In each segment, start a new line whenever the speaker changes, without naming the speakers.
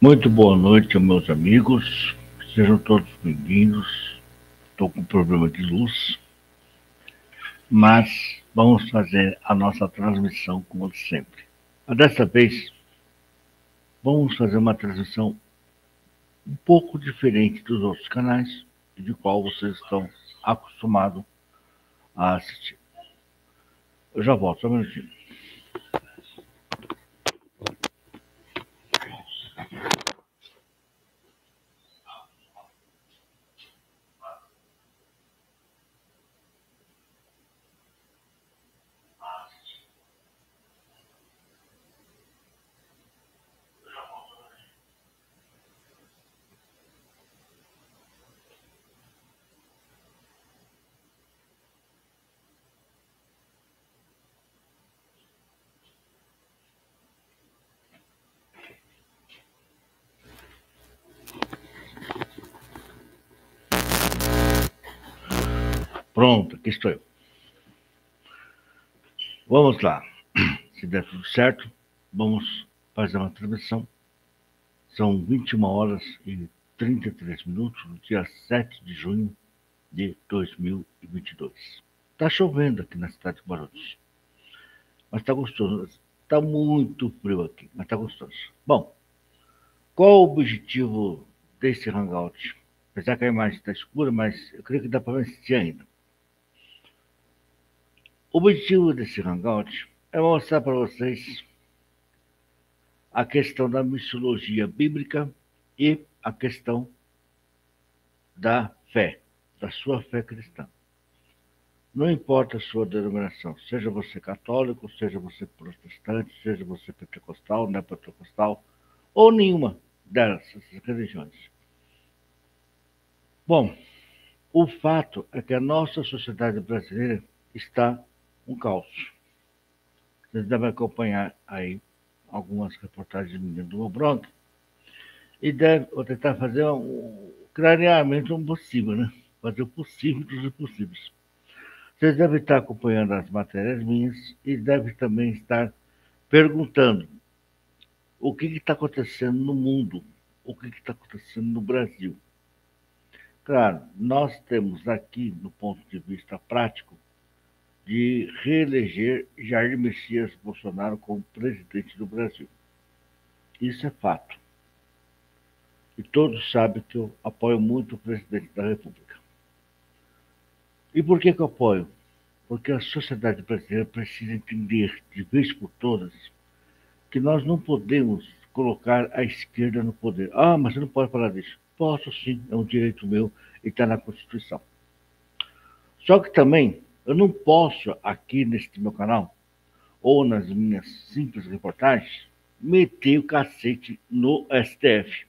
Muito boa noite, meus amigos. Sejam todos bem-vindos. Estou com problema de luz, mas vamos fazer a nossa transmissão como sempre. Mas dessa vez, vamos fazer uma transmissão um pouco diferente dos outros canais, de qual vocês estão acostumados a assistir. Eu já volto, só um minutinho. Pronto, aqui estou eu. Vamos lá. Se der tudo certo, vamos fazer uma transmissão. São 21 horas e 33 minutos, no dia 7 de junho de 2022. Está chovendo aqui na cidade de Guarulhos. Mas está gostoso. Está muito frio aqui, mas está gostoso. Bom, qual o objetivo desse hangout? Apesar que a imagem está escura, mas eu creio que dá para assistir ainda. O objetivo desse hangout é mostrar para vocês a questão da missologia bíblica e a questão da fé, da sua fé cristã. Não importa a sua denominação, seja você católico, seja você protestante, seja você pentecostal, neopentecostal, ou nenhuma dessas religiões. Bom, o fato é que a nossa sociedade brasileira está um caos. Vocês devem acompanhar aí algumas reportagens minhas do blog e deve, vou tentar fazer um, clareamento possível, né? Fazer o possível dos impossíveis. Vocês devem estar acompanhando as matérias minhas e devem também estar perguntando o que está acontecendo no mundo, o que está acontecendo no Brasil. Claro, nós temos aqui, no ponto de vista prático, de reeleger Jair Messias Bolsonaro como presidente do Brasil. Isso é fato. E todos sabem que eu apoio muito o presidente da República. E por que, que eu apoio? Porque a sociedade brasileira precisa entender, de vez por todas, que nós não podemos colocar a esquerda no poder. Ah, mas você não pode falar disso. Posso sim, é um direito meu e está na Constituição. Só que também eu não posso, aqui neste meu canal, ou nas minhas simples reportagens, meter o cacete no STF.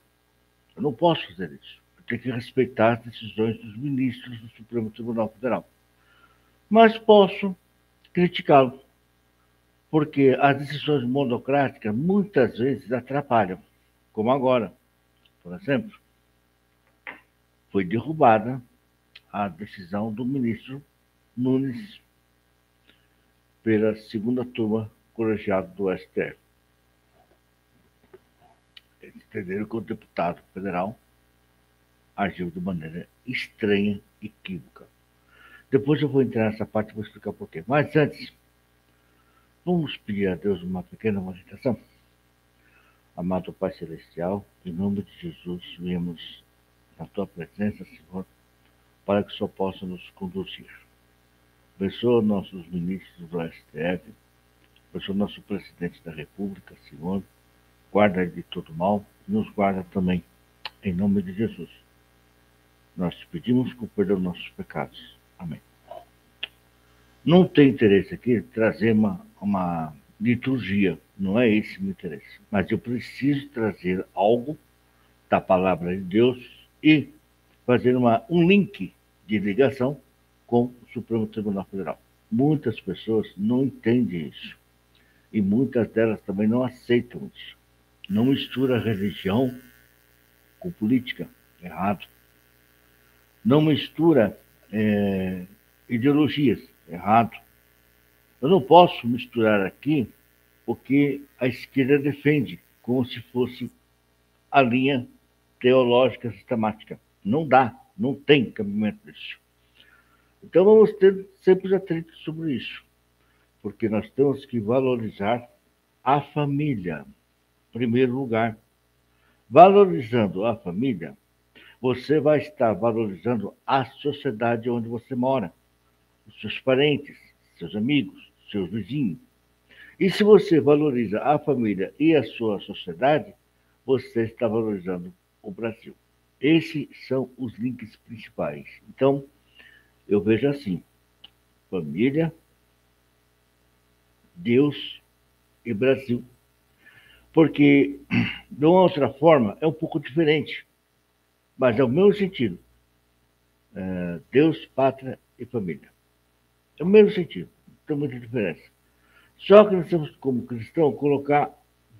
Eu não posso fazer isso. Eu tenho que respeitar as decisões dos ministros do Supremo Tribunal Federal. Mas posso criticá-lo, porque as decisões monocráticas muitas vezes atrapalham, como agora. Por exemplo, foi derrubada a decisão do ministro Nunes pela segunda turma colegiada do STF. Eles entenderam que o deputado federal agiu de maneira estranha e equívoca. Depois eu vou entrar nessa parte e vou explicar por quê. Mas antes, vamos pedir a Deus uma pequena meditação. Amado Pai Celestial, em nome de Jesus, viemos na tua presença, Senhor, para que Senhor possa nos conduzir Abençoa nossos ministros do STF, abençoa nosso presidente da República, Senhor, guarda de todo mal e nos guarda também, em nome de Jesus. Nós te pedimos que perdão nossos pecados. Amém. Não tem interesse aqui trazer uma, uma liturgia, não é esse o meu interesse. Mas eu preciso trazer algo da palavra de Deus e fazer uma, um link de ligação com o Supremo Tribunal Federal. Muitas pessoas não entendem isso. E muitas delas também não aceitam isso. Não mistura religião com política. Errado. Não mistura é, ideologias. Errado. Eu não posso misturar aqui o que a esquerda defende, como se fosse a linha teológica sistemática. Não dá, não tem cabimento nisso. Então vamos ter sempre atentos sobre isso, porque nós temos que valorizar a família, em primeiro lugar. Valorizando a família, você vai estar valorizando a sociedade onde você mora, os seus parentes, seus amigos, seus vizinhos. E se você valoriza a família e a sua sociedade, você está valorizando o Brasil. Esses são os links principais. Então, eu vejo assim: família, Deus e Brasil. Porque, de uma outra forma, é um pouco diferente, mas é o mesmo sentido. É Deus, pátria e família. É o mesmo sentido, não tem muita diferença. Só que nós temos, como cristão, colocar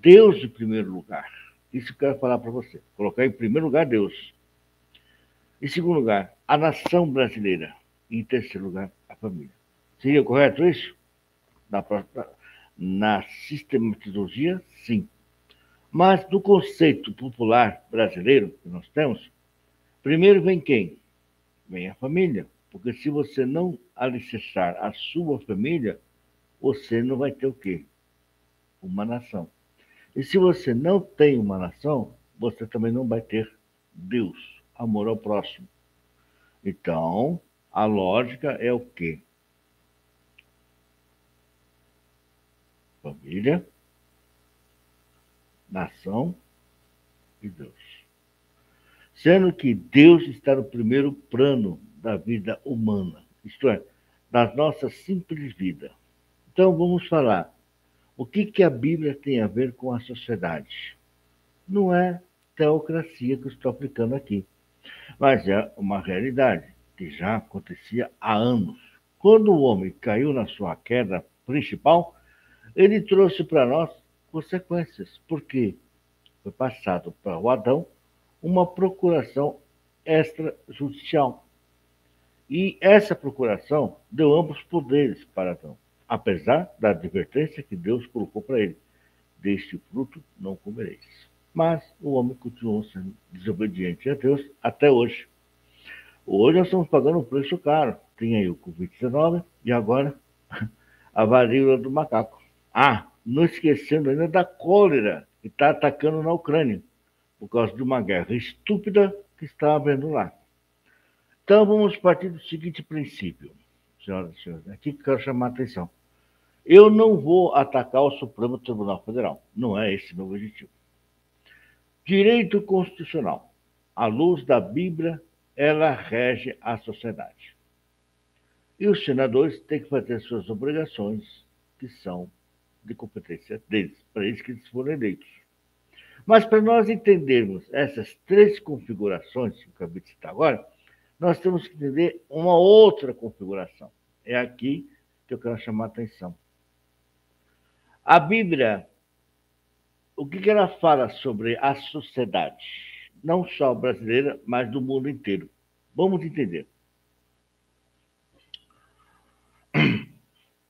Deus em primeiro lugar. Isso que eu quero falar para você. Colocar em primeiro lugar Deus. Em segundo lugar, a nação brasileira. E em terceiro lugar, a família. Seria correto isso? Na, na sistematologia, sim. Mas no conceito popular brasileiro que nós temos, primeiro vem quem? Vem a família. Porque se você não alicerçar a sua família, você não vai ter o quê? Uma nação. E se você não tem uma nação, você também não vai ter Deus, amor ao próximo. Então, a lógica é o quê? Família, nação e Deus. Sendo que Deus está no primeiro plano da vida humana, isto é, da nossa simples vida. Então, vamos falar o que, que a Bíblia tem a ver com a sociedade? Não é teocracia que eu estou aplicando aqui, mas é uma realidade que já acontecia há anos. Quando o homem caiu na sua queda principal, ele trouxe para nós consequências, porque foi passado para o Adão uma procuração extrajudicial. E essa procuração deu ambos poderes para Adão apesar da advertência que Deus colocou para ele: deste fruto não comereis. Mas o homem continuou sendo desobediente a Deus até hoje. Hoje nós estamos pagando um preço caro. Tem aí o Covid-19 e agora a varíola do macaco. Ah, não esquecendo ainda da cólera que está atacando na Ucrânia, por causa de uma guerra estúpida que está havendo lá. Então vamos partir do seguinte princípio, senhoras e senhores, aqui que quero chamar a atenção. Eu não vou atacar o Supremo Tribunal Federal. Não é esse meu objetivo. Direito constitucional. À luz da Bíblia, ela rege a sociedade. E os senadores têm que fazer suas obrigações, que são de competência deles, para isso que eles foram eleitos. Mas para nós entendermos essas três configurações que eu acabei de citar agora, nós temos que entender uma outra configuração. É aqui que eu quero chamar a atenção. A Bíblia, o que, ela fala sobre a sociedade? Não só brasileira, mas do mundo inteiro. Vamos entender.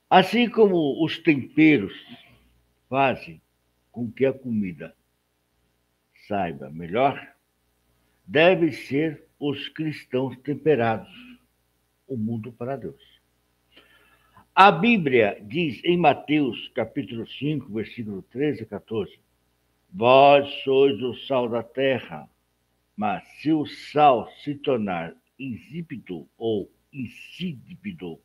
Assim como os temperos fazem com que a comida saiba melhor, devem ser os cristãos temperados, o mundo para Deus. A Bíblia diz em Mateus, capítulo 5, versículo 13 e 14: Vós sois o sal da terra, mas se o sal se tornar insípido ou insípido,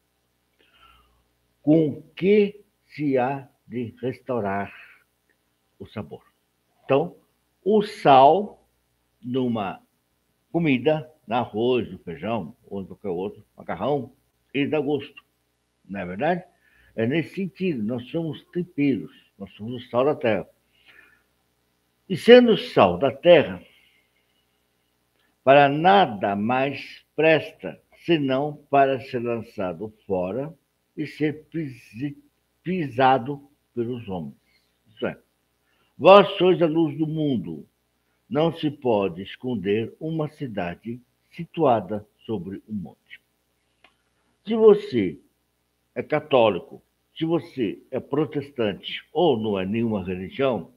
com que se há de restaurar o sabor? Então, o sal numa comida, no arroz, no feijão ou em qualquer outro macarrão, ele dá gosto não é verdade? É nesse sentido, nós somos temperos, nós somos o sal da terra. E sendo sal da terra, para nada mais presta, senão para ser lançado fora e ser pisado pelos homens. Isso é, vós sois a luz do mundo. Não se pode esconder uma cidade situada sobre um monte. Se você é católico, se você é protestante ou não é nenhuma religião,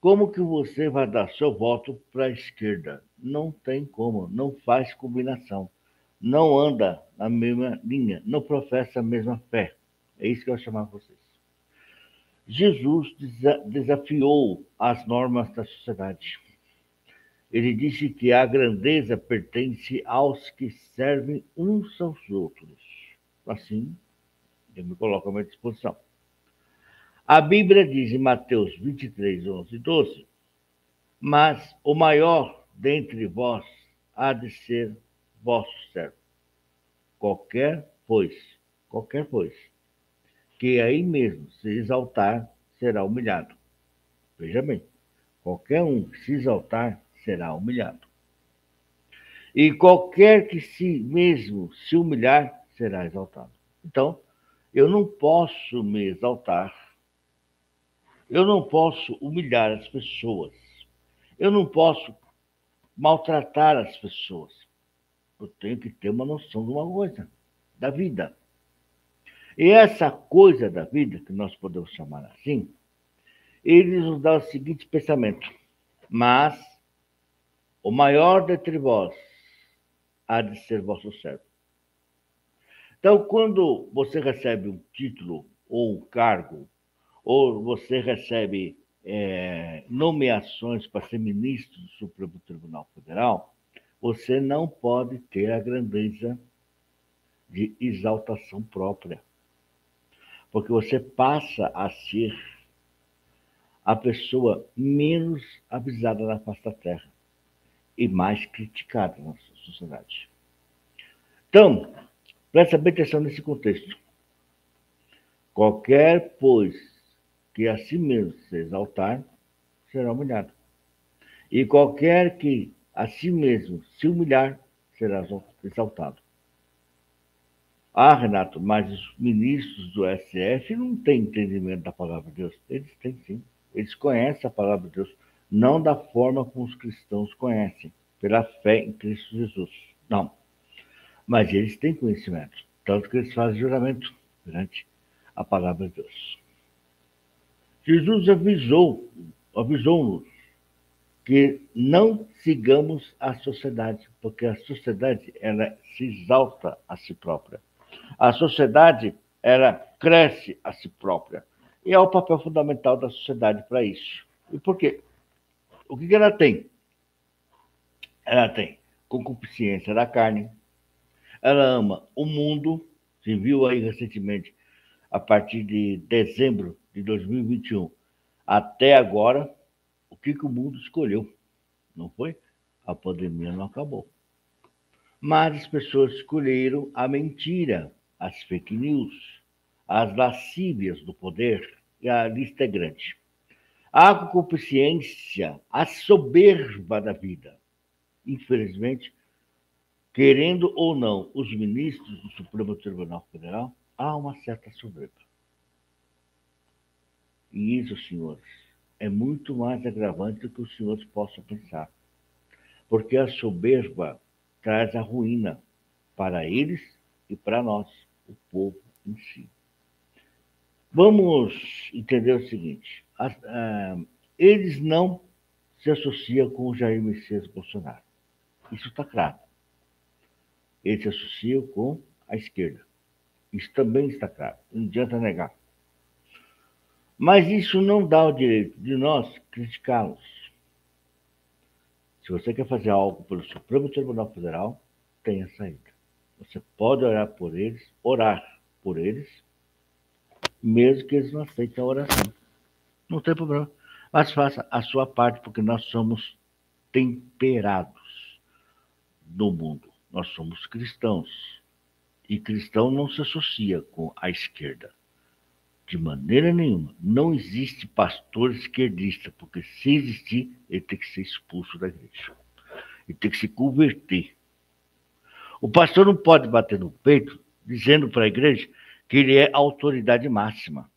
como que você vai dar seu voto para a esquerda? Não tem como, não faz combinação, não anda na mesma linha, não professa a mesma fé. É isso que eu chamar vocês. Jesus desafiou as normas da sociedade. Ele disse que a grandeza pertence aos que servem uns aos outros. Assim, eu me coloco à minha disposição. A Bíblia diz em Mateus 23, 11 e 12: Mas o maior dentre vós há de ser vosso servo. Qualquer, pois, qualquer, pois, que aí mesmo se exaltar, será humilhado. Veja bem, qualquer um que se exaltar, será humilhado. E qualquer que si mesmo se humilhar, será exaltado. Então, eu não posso me exaltar eu não posso humilhar as pessoas. Eu não posso maltratar as pessoas. Eu tenho que ter uma noção de uma coisa, da vida. E essa coisa da vida, que nós podemos chamar assim, ele nos dá o seguinte pensamento: mas o maior dentre vós há de ser vosso servo. Então, quando você recebe um título ou um cargo ou você recebe é, nomeações para ser ministro do Supremo Tribunal Federal, você não pode ter a grandeza de exaltação própria. Porque você passa a ser a pessoa menos avisada na face da terra e mais criticada na sociedade. Então, presta bem atenção nesse contexto. Qualquer, pois, que a si mesmo se exaltar, será humilhado. E qualquer que a si mesmo se humilhar, será exaltado. Ah, Renato, mas os ministros do STF não têm entendimento da palavra de Deus. Eles têm sim. Eles conhecem a palavra de Deus, não da forma como os cristãos conhecem, pela fé em Cristo Jesus. Não. Mas eles têm conhecimento, tanto que eles fazem juramento perante a palavra de Deus. Jesus avisou, avisou-nos que não sigamos a sociedade, porque a sociedade ela se exalta a si própria. A sociedade ela cresce a si própria. E é o papel fundamental da sociedade para isso. E por quê? O que ela tem? Ela tem concupiscência da carne, ela ama o mundo, se viu aí recentemente, a partir de dezembro de 2021 até agora, o que, que o mundo escolheu? Não foi? A pandemia não acabou. Mas as pessoas escolheram a mentira, as fake news, as lascívias do poder, e a lista é grande. A concupiscência, a soberba da vida. Infelizmente, querendo ou não os ministros do Supremo Tribunal Federal, há uma certa soberba. E isso, senhores, é muito mais agravante do que os senhores possam pensar. Porque a soberba traz a ruína para eles e para nós, o povo em si. Vamos entender o seguinte: as, uh, eles não se associam com o Jair Messias Bolsonaro. Isso está claro. Eles se associam com a esquerda. Isso também está claro. Não adianta negar. Mas isso não dá o direito de nós criticá-los. Se você quer fazer algo pelo Supremo Tribunal Federal, tenha saída. Você pode orar por eles, orar por eles, mesmo que eles não aceitem a oração. Não tem problema. Mas faça a sua parte, porque nós somos temperados no mundo. Nós somos cristãos. E cristão não se associa com a esquerda. De maneira nenhuma. Não existe pastor esquerdista, porque se existir, ele tem que ser expulso da igreja. Ele tem que se converter. O pastor não pode bater no peito dizendo para a igreja que ele é autoridade máxima.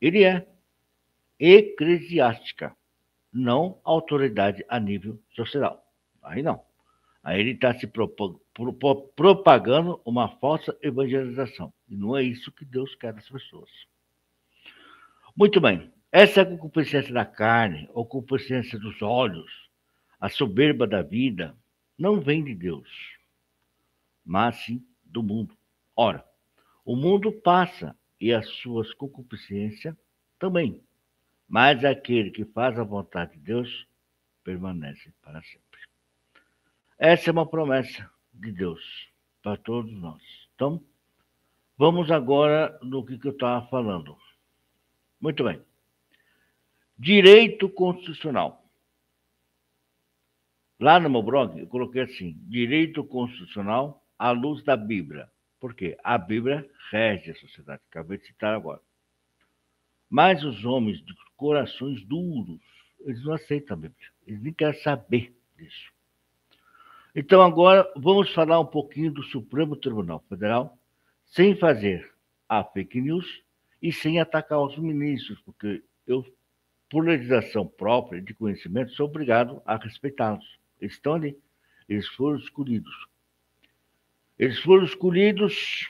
Ele é eclesiástica, não autoridade a nível social. Aí não. Aí ele está se propagando uma falsa evangelização. E não é isso que Deus quer das pessoas. Muito bem. Essa concupiscência da carne, ou concupiscência dos olhos, a soberba da vida, não vem de Deus, mas sim do mundo. Ora, o mundo passa e as suas concupiscências também. Mas aquele que faz a vontade de Deus permanece para sempre. Essa é uma promessa de Deus para todos nós. Então, vamos agora no que, que eu estava falando. Muito bem. Direito constitucional. Lá no meu blog, eu coloquei assim: direito constitucional à luz da Bíblia. Por quê? A Bíblia rege a sociedade, acabei de citar agora. Mas os homens de corações duros, eles não aceitam a Bíblia. Eles nem querem saber disso. Então, agora, vamos falar um pouquinho do Supremo Tribunal Federal, sem fazer a fake news e sem atacar os ministros, porque eu, por legislação própria de conhecimento, sou obrigado a respeitá-los. Eles estão ali. Eles foram escolhidos. Eles foram escolhidos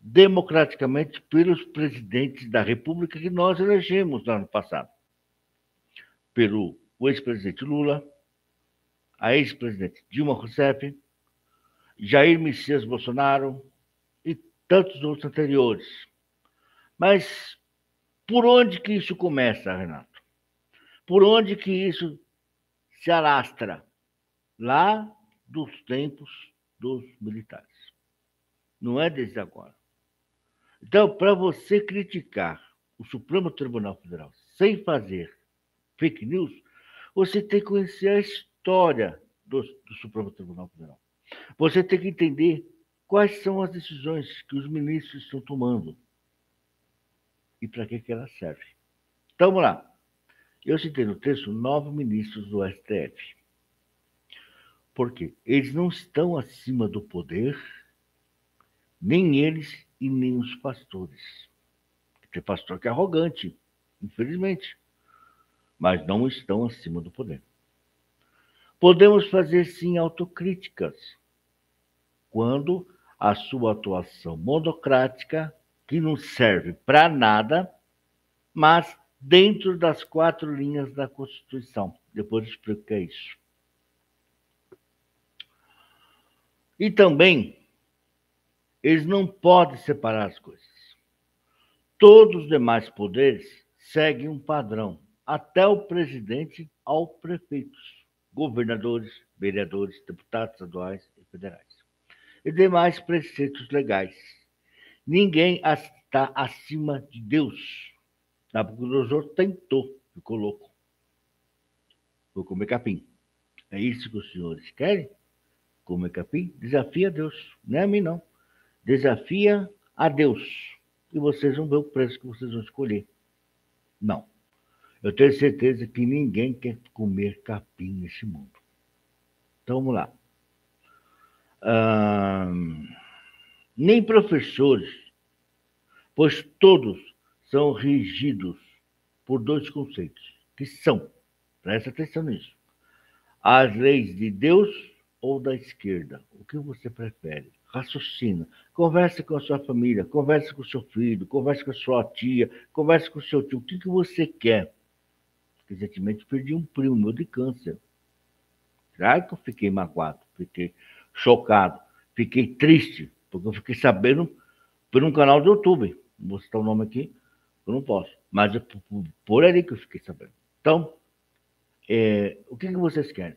democraticamente pelos presidentes da República que nós elegemos no ano passado. Pelo ex-presidente Lula, a ex-presidente Dilma Rousseff, Jair Messias Bolsonaro e tantos outros anteriores. Mas por onde que isso começa, Renato? Por onde que isso se alastra? Lá dos tempos dos militares. Não é desde agora. Então, para você criticar o Supremo Tribunal Federal sem fazer fake news, você tem que conhecer a história do, do Supremo Tribunal Federal. Você tem que entender quais são as decisões que os ministros estão tomando e para que, que elas servem. Então, vamos lá. Eu citei no texto nove ministros do STF. Por quê? Eles não estão acima do poder nem eles e nem os pastores. Tem pastor que é arrogante, infelizmente, mas não estão acima do poder. Podemos fazer sim autocríticas quando a sua atuação monocrática, que não serve para nada, mas dentro das quatro linhas da Constituição. Depois explico o que é isso. E também eles não podem separar as coisas. Todos os demais poderes seguem um padrão, até o presidente ao prefeitos, governadores, vereadores, deputados estaduais e federais. E demais preceitos legais. Ninguém está acima de Deus. Nabucodonosor tentou, ficou louco. Vou comer capim. É isso que os senhores querem? Comer capim? Desafia Deus. Não é a mim, não desafia a Deus e vocês vão ver o preço que vocês vão escolher. Não. Eu tenho certeza que ninguém quer comer capim nesse mundo. Então vamos lá. Ah, nem professores, pois todos são regidos por dois conceitos, que são, presta atenção nisso, as leis de Deus ou da esquerda. O que você prefere? raciocina, converse com a sua família, converse com o seu filho, converse com a sua tia, converse com o seu tio, o que, que você quer? Recentemente perdi um primo meu de câncer. Claro que eu fiquei magoado, fiquei chocado, fiquei triste, porque eu fiquei sabendo por um canal do YouTube. Vou citar o nome aqui, eu não posso. Mas é por ali que eu fiquei sabendo. Então, é, o que, que vocês querem?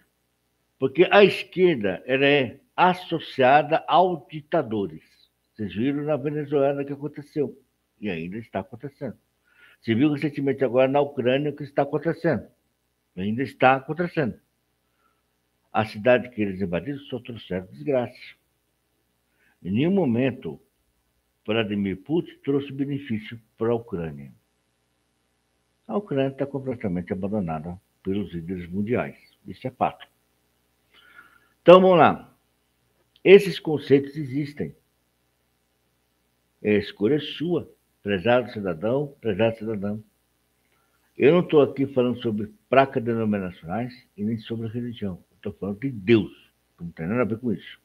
Porque a esquerda, ela é associada aos ditadores. Vocês viram na Venezuela que aconteceu. E ainda está acontecendo. Você viu recentemente agora na Ucrânia o que está acontecendo. Ainda está acontecendo. A cidade que eles invadiram só trouxeram desgraça. Em nenhum momento Vladimir Putin trouxe benefício para a Ucrânia. A Ucrânia está completamente abandonada pelos líderes mundiais. Isso é fato. Então vamos lá. Esses conceitos existem. É a escolha sua, prezado cidadão, prezado cidadão. Eu não estou aqui falando sobre placas denominacionais e nem sobre religião. Estou falando de Deus. Não tem nada a ver com isso.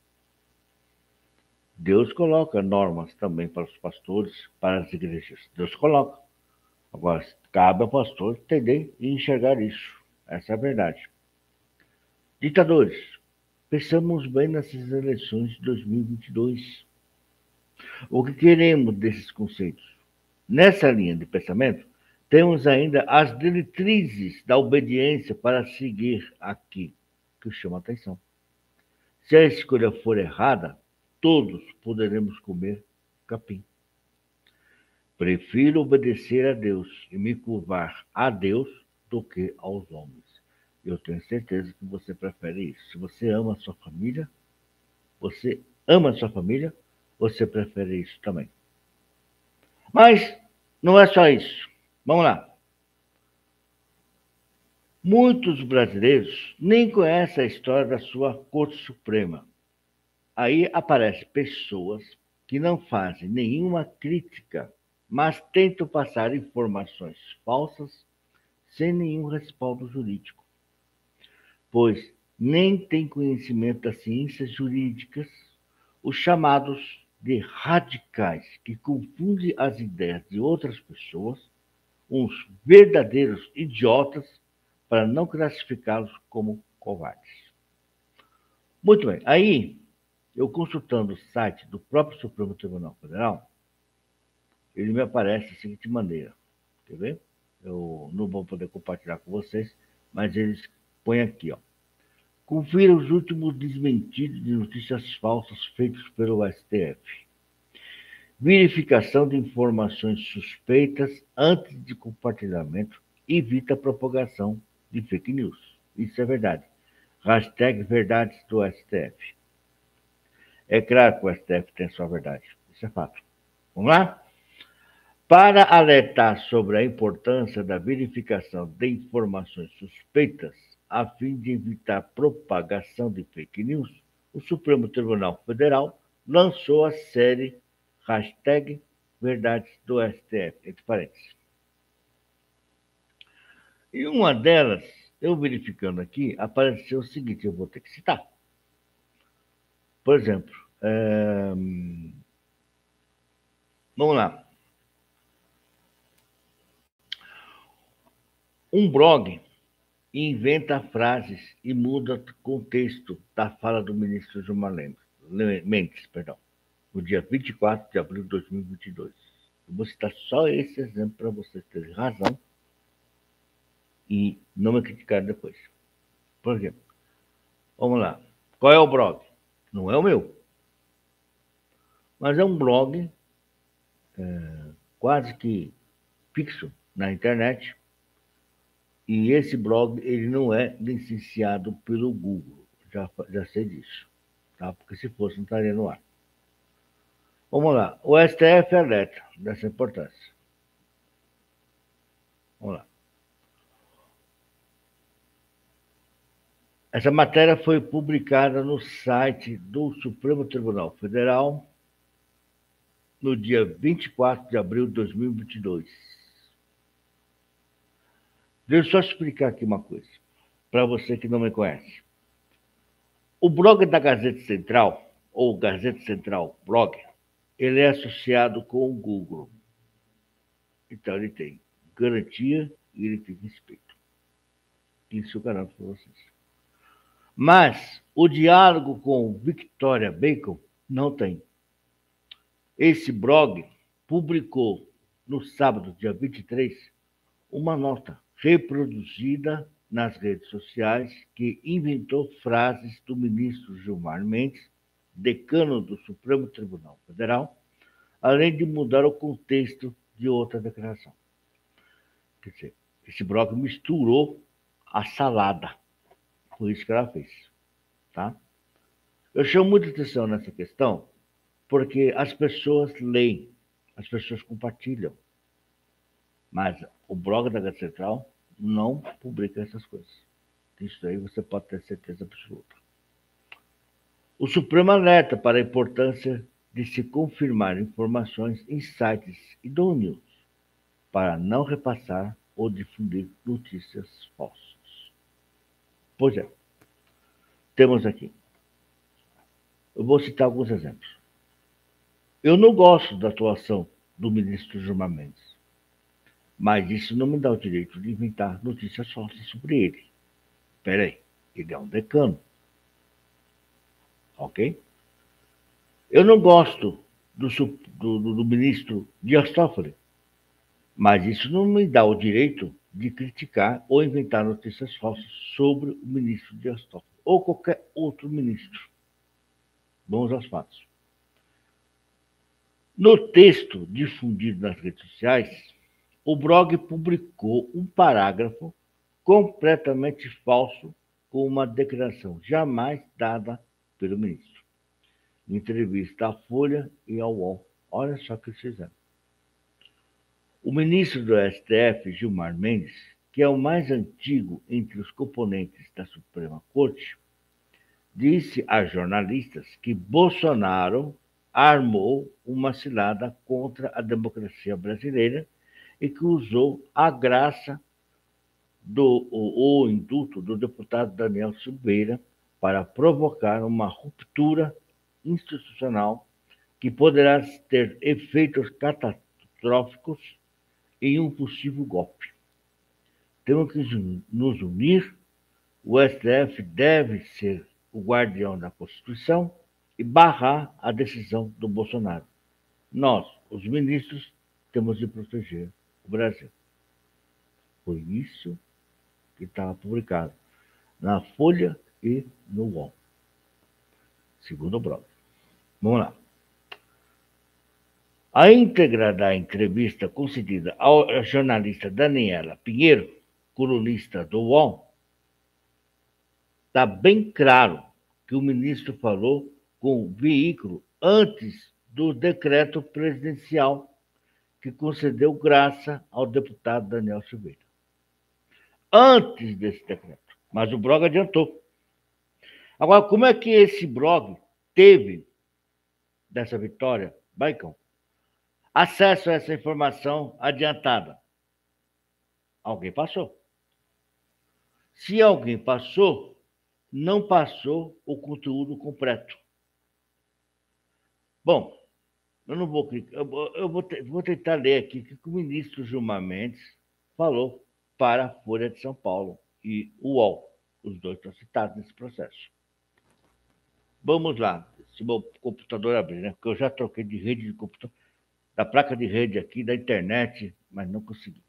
Deus coloca normas também para os pastores, para as igrejas. Deus coloca. Agora, cabe ao pastor entender e enxergar isso. Essa é a verdade. Ditadores, pensamos bem nessas eleições de 2022. O que queremos desses conceitos? Nessa linha de pensamento, temos ainda as diretrizes da obediência para seguir aqui, que chama atenção. Se a escolha for errada, todos poderemos comer capim. Prefiro obedecer a Deus e me curvar a Deus do que aos homens. Eu tenho certeza que você prefere isso. Se você ama a sua família, você ama a sua família, você prefere isso também. Mas não é só isso. Vamos lá. Muitos brasileiros nem conhecem a história da sua Corte Suprema. Aí aparecem pessoas que não fazem nenhuma crítica, mas tentam passar informações falsas sem nenhum respaldo jurídico, pois nem têm conhecimento das ciências jurídicas, os chamados de radicais que confundem as ideias de outras pessoas, uns verdadeiros idiotas, para não classificá-los como covardes. Muito bem, aí eu consultando o site do próprio Supremo Tribunal Federal, ele me aparece da seguinte maneira, quer ver? Eu não vou poder compartilhar com vocês, mas eles põem aqui, ó. Confira os últimos desmentidos de notícias falsas feitos pelo STF. Verificação de informações suspeitas antes de compartilhamento evita a propagação de fake news. Isso é verdade. Hashtag verdades do STF. É claro que o STF tem sua verdade. Isso é fato. Vamos lá? Para alertar sobre a importância da verificação de informações suspeitas, a fim de evitar propagação de fake news, o Supremo Tribunal Federal lançou a série hashtag Verdades do STF, entre parênteses. E uma delas, eu verificando aqui, apareceu o seguinte, eu vou ter que citar. Por exemplo, é... vamos lá. Um blog inventa frases e muda contexto da fala do ministro Gilmar Mendes, perdão, no dia 24 de abril de 2022. Eu vou citar só esse exemplo para vocês terem razão e não me criticar depois. Por exemplo, vamos lá. Qual é o blog? Não é o meu. Mas é um blog é, quase que fixo na internet e esse blog ele não é licenciado pelo Google. Já, já sei disso. Tá? Porque se fosse, não estaria no ar. Vamos lá. O STF alerta dessa importância. Vamos lá. Essa matéria foi publicada no site do Supremo Tribunal Federal no dia 24 de abril de 2022. Deixa eu só explicar aqui uma coisa, para você que não me conhece. O blog da Gazeta Central, ou Gazeta Central Blog, ele é associado com o Google. Então ele tem garantia e ele tem respeito. Isso eu garanto para vocês. Mas o diálogo com Victoria Bacon não tem. Esse blog publicou no sábado, dia 23, uma nota reproduzida nas redes sociais, que inventou frases do ministro Gilmar Mendes, decano do Supremo Tribunal Federal, além de mudar o contexto de outra declaração. Quer dizer, esse bloco misturou a salada. Que ela fez. Tá? Eu chamo muita atenção nessa questão porque as pessoas leem, as pessoas compartilham. Mas o blog da Gazeta Central não publica essas coisas. Isso aí você pode ter certeza absoluta. O Supremo alerta para a importância de se confirmar informações em sites idôneos para não repassar ou difundir notícias falsas. Pois é, temos aqui. Eu vou citar alguns exemplos. Eu não gosto da atuação do ministro Gilmar Mendes Mas isso não me dá o direito de inventar notícias falsas sobre ele. Espera aí, ele é um decano. Ok? Eu não gosto do, do, do ministro Dias Toffoli, mas isso não me dá o direito de criticar ou inventar notícias falsas sobre o ministro Dias Toffoli ou qualquer outro ministro. Vamos aos fatos. No texto difundido nas redes sociais, o blog publicou um parágrafo completamente falso com uma declaração jamais dada pelo ministro. Em entrevista à Folha e ao UOL. Olha só o que eles fizeram. O ministro do STF, Gilmar Mendes, que é o mais antigo entre os componentes da Suprema Corte, disse a jornalistas que Bolsonaro armou uma cilada contra a democracia brasileira e que usou a graça do o, o indulto do deputado Daniel Silveira para provocar uma ruptura institucional que poderá ter efeitos catastróficos em um possível golpe. Temos que nos unir. O STF deve ser o guardião da Constituição e barrar a decisão do Bolsonaro. Nós, os ministros, temos de proteger o Brasil. Foi isso que estava publicado na Folha e no UOL. Segundo o blog. Vamos lá. A íntegra da entrevista concedida à jornalista Daniela Pinheiro, colunista do UOL, está bem claro que o ministro falou com o veículo antes do decreto presidencial que concedeu graça ao deputado Daniel Silveira. Antes desse decreto. Mas o blog adiantou. Agora, como é que esse blog teve dessa vitória, Baicão, acesso a essa informação adiantada? Alguém passou. Se alguém passou, não passou o conteúdo completo. Bom, eu não vou clicar. Eu, vou, vou, tentar ler aqui o que o ministro Gilmar Mendes falou para a Folha de São Paulo e o UOL. Os dois estão citados nesse processo. Vamos lá, se meu computador abrir, né? Porque eu já troquei de rede de computador, da placa de rede aqui, da internet, mas não consegui.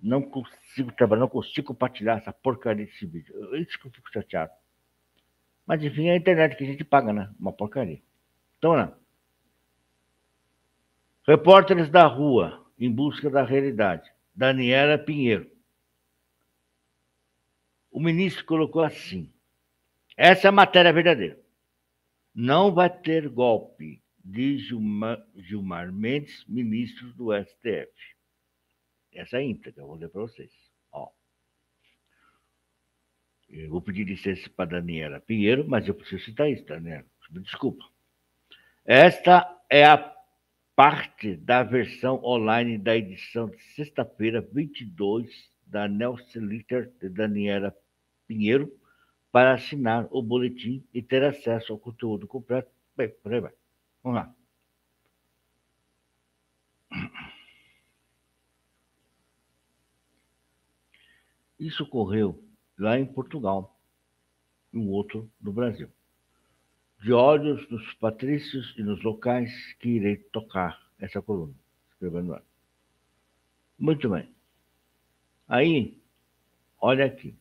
Não consigo trabalhar, não consigo compartilhar essa porcaria desse vídeo. Isso que eu fico chateado. Mas enfim, é a internet que a gente paga, né? Uma porcaria. Então, né? Repórteres da Rua, em busca da realidade. Daniela Pinheiro. O ministro colocou assim: essa é a matéria verdadeira. Não vai ter golpe, diz Gilmar, Gilmar Mendes, ministro do STF. Essa é íntegra, eu vou ler para vocês. Ó. Eu vou pedir licença para Daniela Pinheiro, mas eu preciso citar isso, Daniela. Desculpa. Esta é a parte da versão online da edição de sexta-feira, 22, da Nelson Litter de Daniela Pinheiro, para assinar o boletim e ter acesso ao conteúdo completo. Bem, por aí vai. Vamos lá. Isso ocorreu lá em Portugal, e um outro no Brasil de olhos nos patrícios e nos locais que irei tocar essa coluna, escrevendo lá. Muito bem. Aí, olha aqui.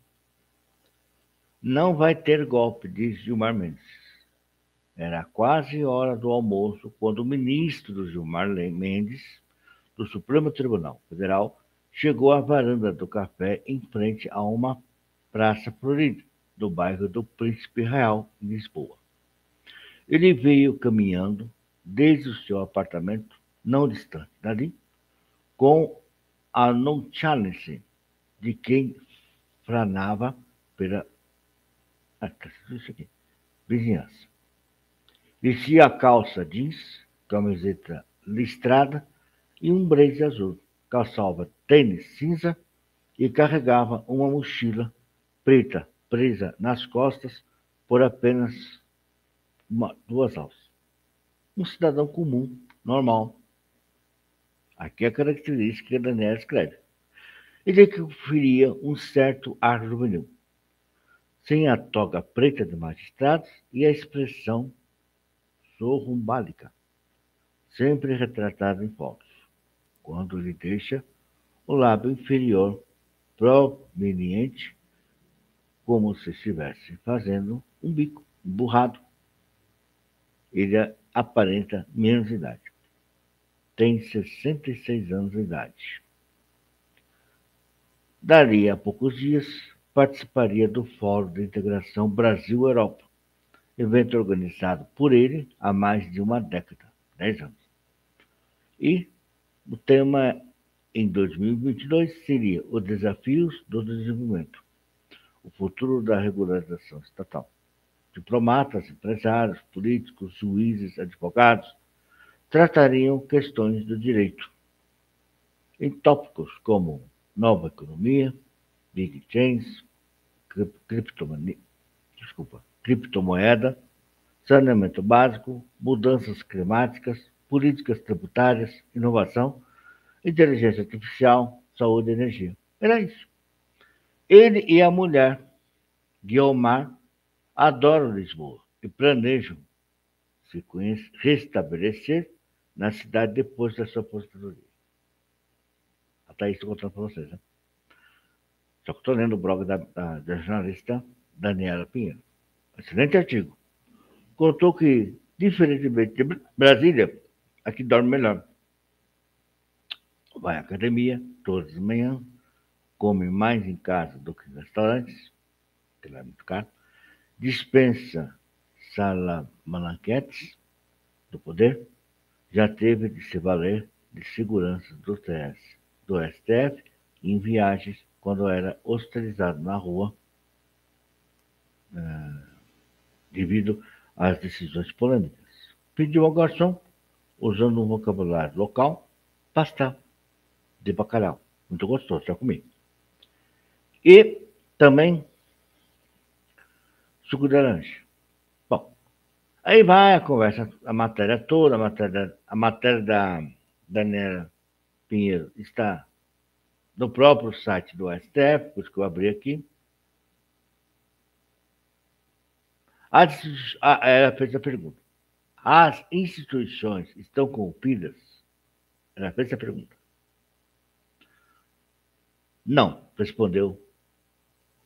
Não vai ter golpe, diz Gilmar Mendes. Era quase hora do almoço quando o ministro Gilmar Mendes, do Supremo Tribunal Federal, chegou à varanda do café em frente a uma praça florida do bairro do Príncipe Real, em Lisboa. Ele veio caminhando desde o seu apartamento, não distante dali, com a nonchalance de quem franava pela ah, vizinhança. Vestia calça jeans, camiseta listrada e um blazer azul. Calçava tênis cinza e carregava uma mochila preta presa nas costas por apenas uma, duas alças. Um cidadão comum, normal. Aqui é a característica que Daniel escreve. e lhe conferia um certo ar juvenil, sem a toga preta de magistrados e a expressão sorrumbálica, sempre retratada em fotos, quando lhe deixa o lábio inferior prominente, como se estivesse fazendo um bico burrado. Ele aparenta menos idade. Tem 66 anos de idade. Dali a poucos dias, participaria do Fórum de Integração Brasil-Europa, evento organizado por ele há mais de uma década, 10 anos. E o tema em 2022 seria os desafios do desenvolvimento, o futuro da regularização estatal. Diplomatas, empresários, políticos, juízes, advogados tratariam questões do direito em tópicos como nova economia, big chains, criptomoeda, desculpa, criptomoeda, saneamento básico, mudanças climáticas, políticas tributárias, inovação, inteligência artificial, saúde e energia. Era isso. Ele e a mulher, Guilmar, adoram Lisboa e planejam se restabelecer na cidade depois da sua aposentadoria. Até isso estou contando para vocês. Né? Só que estou lendo o blog da, da, da, jornalista Daniela Pinheiro. Excelente artigo. Contou que, diferentemente de Brasília, aqui dorme melhor. Vai à academia todas as manhãs, come mais em casa do que em restaurantes, que lá é muito caro, dispensa salamalanquetes do poder, já teve de se valer de segurança do TS, do STF em viagens quando era hostilizado na rua é, devido às decisões polêmicas. Pediu ao garçom, usando um vocabulário local, pastel de bacalhau. Muito gostoso, já comi. E também suco de laranja. Bom, aí vai a conversa, a matéria toda, a matéria, a matéria da Daniela Pinheiro está no próprio site do STF, por isso que eu abri aqui. Ela fez a pergunta. As instituições estão corrompidas? Ela fez a pergunta. Não, respondeu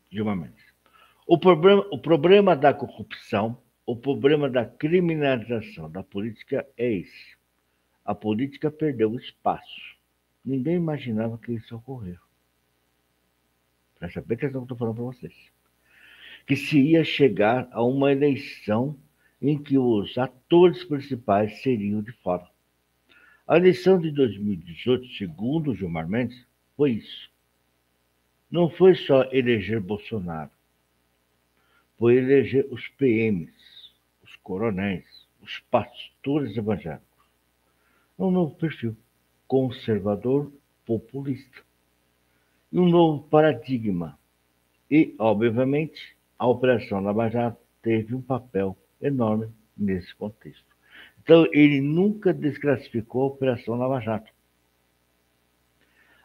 Dilma Mendes. O problema, o problema da corrupção, o problema da criminalização da política é esse. A política perdeu espaço. Ninguém imaginava que isso ocorreu. Presta bem atenção que eu estou falando para vocês. Que se ia chegar a uma eleição em que os atores principais seriam de fora. A eleição de 2018, segundo Gilmar Mendes, foi isso. Não foi só eleger Bolsonaro, foi eleger os PMs, os coronéis, os pastores evangélicos. Um novo perfil conservador populista. E um novo paradigma. E, obviamente, a Operação Lava Jato teve um papel enorme nesse contexto. Então, ele nunca desclassificou a Operação Lava Jato.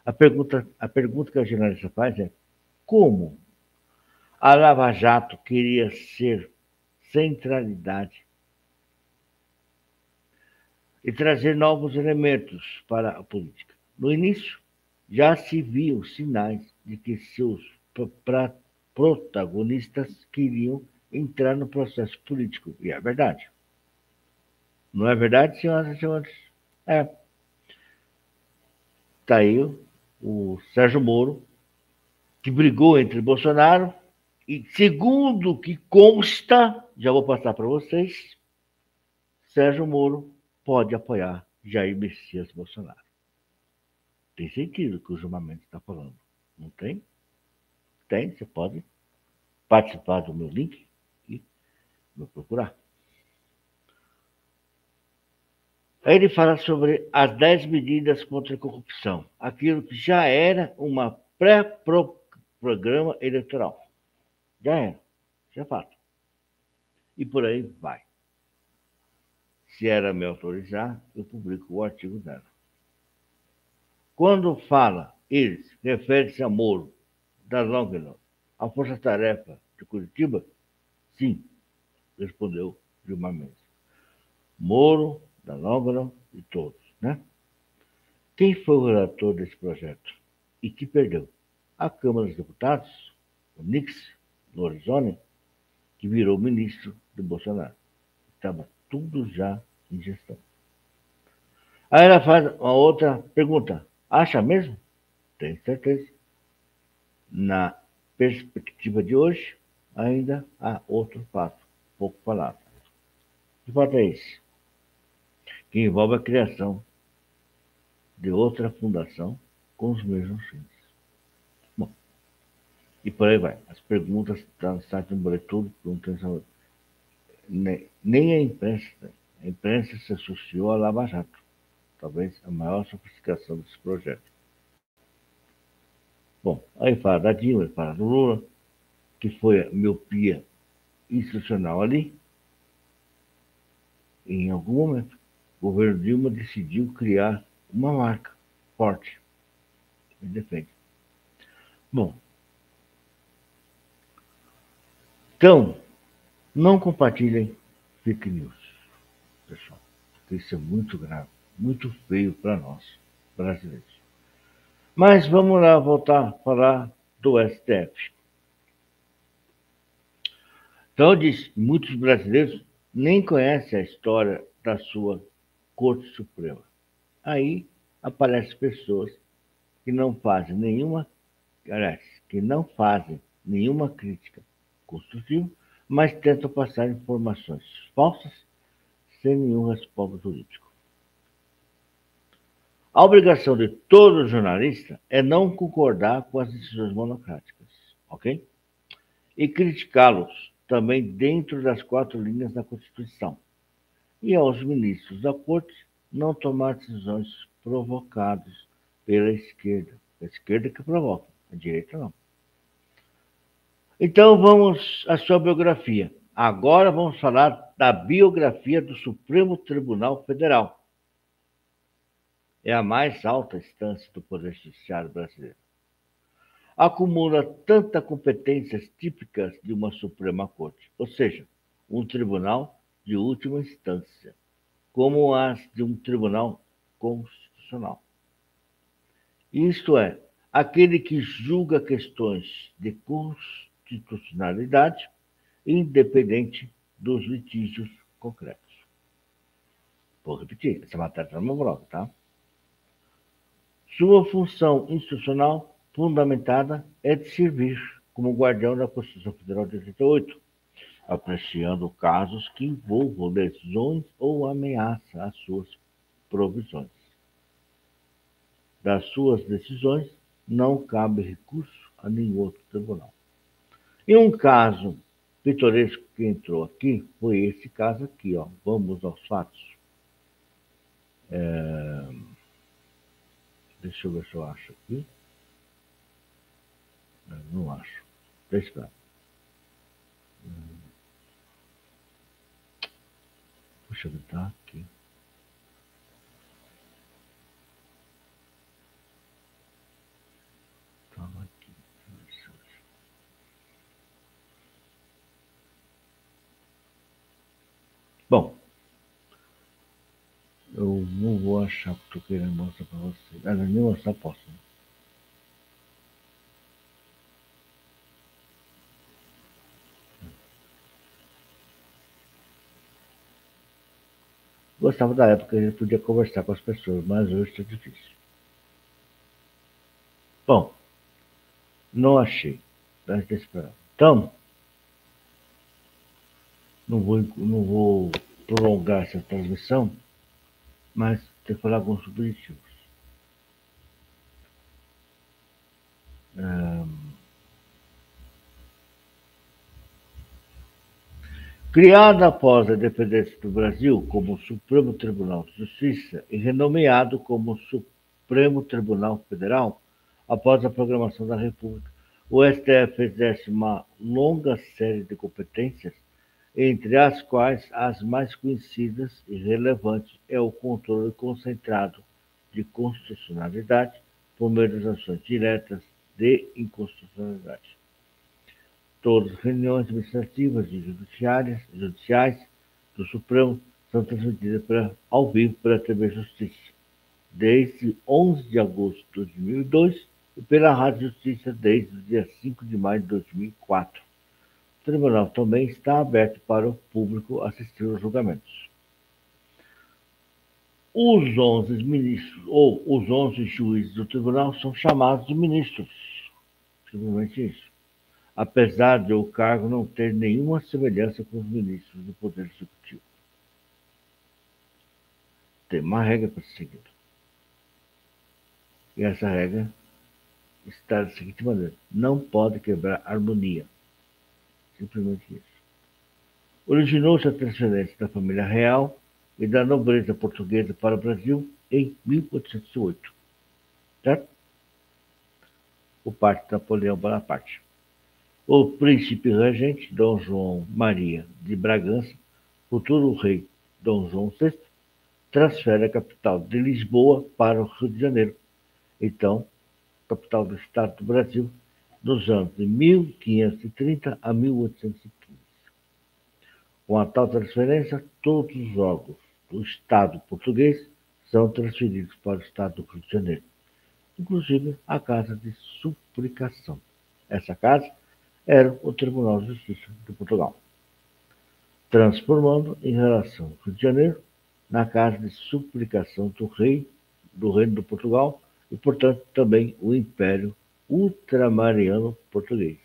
A pergunta, a pergunta que a jornalista faz é como a Lava Jato queria ser centralidade e trazer novos elementos para a política. No início, já se viam sinais de que seus protagonistas queriam entrar no processo político. E é verdade. Não é verdade, senhoras e senhores? É. Está aí o Sérgio Moro, que brigou entre Bolsonaro e segundo o que consta, já vou passar para vocês, Sérgio Moro pode apoiar Jair Messias Bolsonaro. Tem sentido o que o Mendes está falando. Não tem? Tem, você pode participar do meu link e me procurar. Aí ele fala sobre as 10 medidas contra a corrupção, aquilo que já era uma pré-programa eleitoral. Já era. Já é fato. E por aí vai. Se ela me autorizar, eu publico o artigo dela. Quando fala eles refere-se a Moro, da Longuenor, a Força-Tarefa de Curitiba? Sim, respondeu Gilmar Mendes. Moro, da Longuenor e todos, né? Quem foi o relator desse projeto e que perdeu? A Câmara dos Deputados, o Nix Lorenzoni, que virou ministro de Bolsonaro. Estava tudo já em gestão. Aí ela faz uma outra pergunta. Acha mesmo? Tenho certeza. Na perspectiva de hoje, ainda há outro fato, pouco falado. Que fato é esse? Que envolve a criação de outra fundação com os mesmos fins. Bom, e por aí vai. As perguntas estão no site do Boletim, nem a imprensa, a imprensa se associou à Lava Jato, talvez a maior sofisticação desse projeto. Bom, aí fala da Dilma, fala do Lula, que foi a miopia institucional ali. Em algum momento, o governo Dilma decidiu criar uma marca forte. Me defende. Bom, então, não compartilhem fake news, pessoal. Isso é muito grave, muito feio para nós, brasileiros. Mas vamos lá voltar a falar do STF. Então, diz, muitos brasileiros nem conhecem a história da sua Corte Suprema. Aí aparecem pessoas que não fazem nenhuma, aliás, que não fazem nenhuma crítica construtiva, mas tentam passar informações falsas sem nenhum respaldo jurídico. A obrigação de todo jornalista é não concordar com as decisões monocráticas, ok? E criticá-los também dentro das quatro linhas da Constituição. E aos ministros da Corte não tomar decisões provocadas pela esquerda. A esquerda que provoca, a direita não. Então vamos à sua biografia. Agora vamos falar da biografia do Supremo Tribunal Federal é a mais alta instância do Poder Judiciário brasileiro. Acumula tantas competências típicas de uma Suprema Corte, ou seja, um tribunal de última instância, como as de um tribunal constitucional. Isto é, aquele que julga questões de constitucionalidade, independente dos litígios concretos. Vou repetir, essa matéria está no meu blog, tá? Sua função institucional fundamentada é de servir como guardião da Constituição Federal de 88, apreciando casos que envolvam lesões ou ameaça às suas provisões. Das suas decisões não cabe recurso a nenhum outro tribunal. E um caso pitoresco que entrou aqui foi esse caso aqui, ó. Vamos aos fatos. É... Deixa eu ver se eu acho aqui. Não acho. Deixa eu ver. Puxa, tá aqui. Tava aqui. Bom, eu não vou achar o que estou querendo mostrar para vocês. Ela nem mostrar posso. Né? Gostava da época que a gente podia conversar com as pessoas, mas hoje está difícil. Bom, não achei. Esperar. Então, não vou, não vou prolongar essa transmissão mas que falar alguns objetivos. Um, criada após a independência do Brasil como Supremo Tribunal de Justiça e renomeado como Supremo Tribunal Federal após a programação da República, o STF exerce uma longa série de competências entre as quais as mais conhecidas e relevantes é o controle concentrado de constitucionalidade, por meio das ações diretas de inconstitucionalidade. Todas as reuniões administrativas e judiciárias, judiciais do Supremo são transmitidas pra, ao vivo pela TV Justiça, desde 11 de agosto de 2002 e pela Rádio Justiça desde o dia 5 de maio de 2004. O tribunal também está aberto para o público assistir aos julgamentos. Os 11 ministros, ou os 11 juízes do tribunal, são chamados de ministros. Simplesmente isso. Apesar de o cargo não ter nenhuma semelhança com os ministros do Poder Executivo. Tem uma regra para ser seguida. E essa regra está da seguinte maneira: não pode quebrar harmonia. Originou-se a transferência da família real e da nobreza portuguesa para o Brasil em 1808. Certo? O parte Napoleão Bonaparte. O príncipe regente, Dom João Maria de Bragança, futuro rei Dom João VI, transfere a capital de Lisboa para o Rio de Janeiro. Então, capital do Estado do Brasil, nos anos de 1530 a 1815. Com a tal transferência, todos os órgãos do Estado português são transferidos para o Estado do Rio de Janeiro, inclusive a Casa de Suplicação. Essa casa era o Tribunal de Justiça de Portugal, transformando em relação ao Rio de Janeiro na Casa de Suplicação do Rei do Reino de Portugal e, portanto, também o Império Ultramariano Português.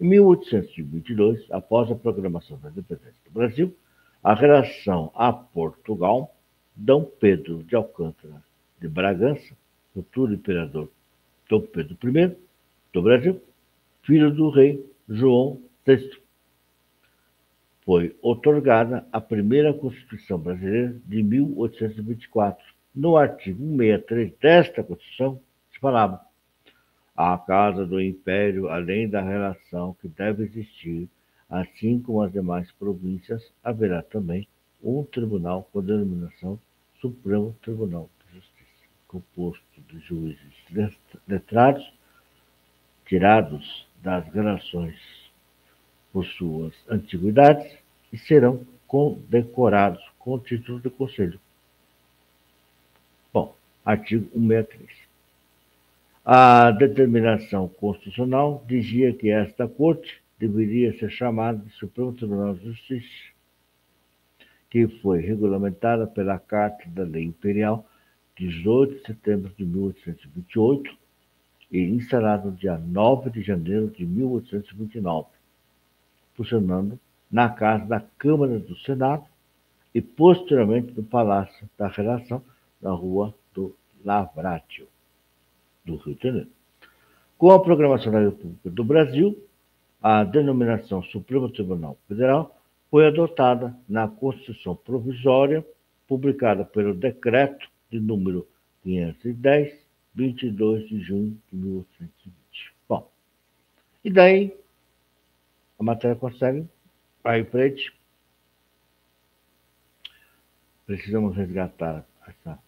Em 1822, após a proclamação da independência do Brasil, a relação a Portugal, D. Pedro de Alcântara de Bragança, futuro imperador Dom Pedro I do Brasil, filho do rei João VI, foi otorgada a primeira Constituição brasileira de 1824. No artigo 163 desta Constituição, se falava a Casa do Império, além da relação que deve existir, assim como as demais províncias, haverá também um tribunal com denominação Supremo Tribunal de Justiça, composto de juízes letrados, tirados das relações por suas antiguidades e serão condecorados com o título de conselho. Bom, artigo 163. A determinação constitucional dizia que esta corte deveria ser chamada de Supremo Tribunal de Justiça, que foi regulamentada pela Carta da Lei Imperial 18 de setembro de 1828 e instalada no dia 9 de janeiro de 1829, funcionando na casa da Câmara do Senado e posteriormente no Palácio da Relação, na Rua do Lavratio do Rio de Janeiro. Com a programação da República do Brasil, a denominação Supremo Tribunal Federal foi adotada na Constituição Provisória, publicada pelo Decreto de número 510, 22 de junho de 1820. Bom, e daí a matéria consegue aí frente. Precisamos resgatar essa,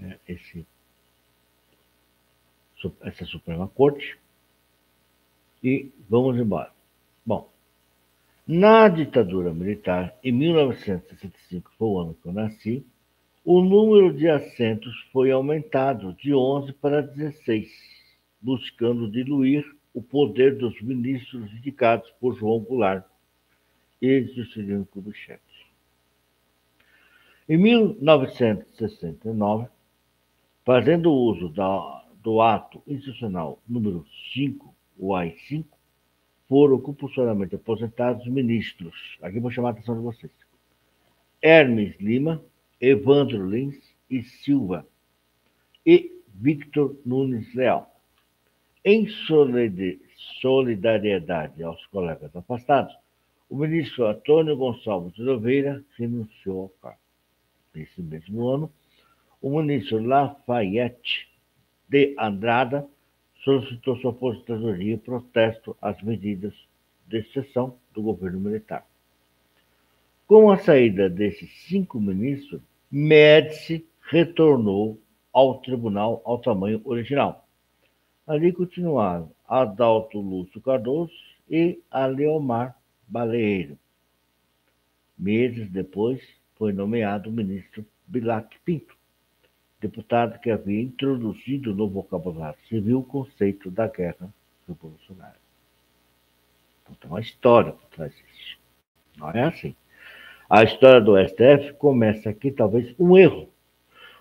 é, esse essa Suprema Corte e vamos embora. Bom, na ditadura militar, em 1965, foi o ano que eu nasci, o número de assentos foi aumentado de 11 para 16, buscando diluir o poder dos ministros indicados por João Goulart e Juscelino Kubitschek. Em 1969, fazendo uso da do ato institucional número 5, o AI-5, foram compulsoriamente aposentados ministros. Aqui vou chamar a atenção de vocês. Hermes Lima, Evandro Lins e Silva e Victor Nunes Leal. Em solidariedade aos colegas afastados, o ministro Antônio Gonçalves de Oliveira renunciou ao cargo. Nesse mesmo ano, o ministro Lafayette de Andrada solicitou sua aposentadoria em protesto às medidas de exceção do governo militar. Com a saída desses cinco ministros, Médici retornou ao tribunal ao tamanho original. Ali continuaram Adalto Lúcio Cardoso e Aleomar Baleiro. Meses depois, foi nomeado o ministro Bilac Pinto, deputado que havia introduzido no vocabulário civil o conceito da guerra revolucionária. Então tem uma história por trás disso. Não é assim. A história do STF começa aqui, talvez, um erro.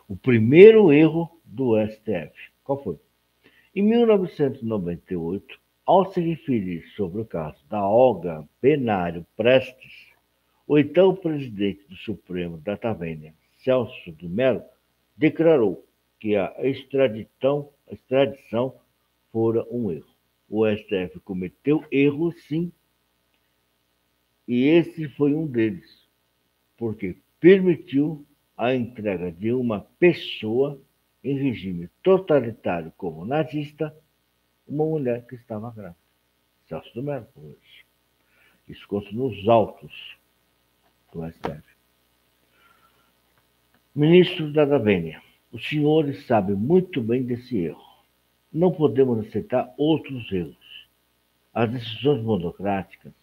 O primeiro erro do STF. Qual foi? Em 1998, ao se referir sobre o caso da Olga Benário Prestes, o então presidente do Supremo da Tavênia, Celso de Mello, declarou que a extradição, a extradição fora um erro. O STF cometeu erros, sim, e esse foi um deles, porque permitiu a entrega de uma pessoa em regime totalitário como nazista, uma mulher que estava grávida. Celso do Mello, isso. Isso consta nos autos do STF. Ministro da Davênia, os senhores sabem muito bem desse erro. Não podemos aceitar outros erros. As decisões monocráticas,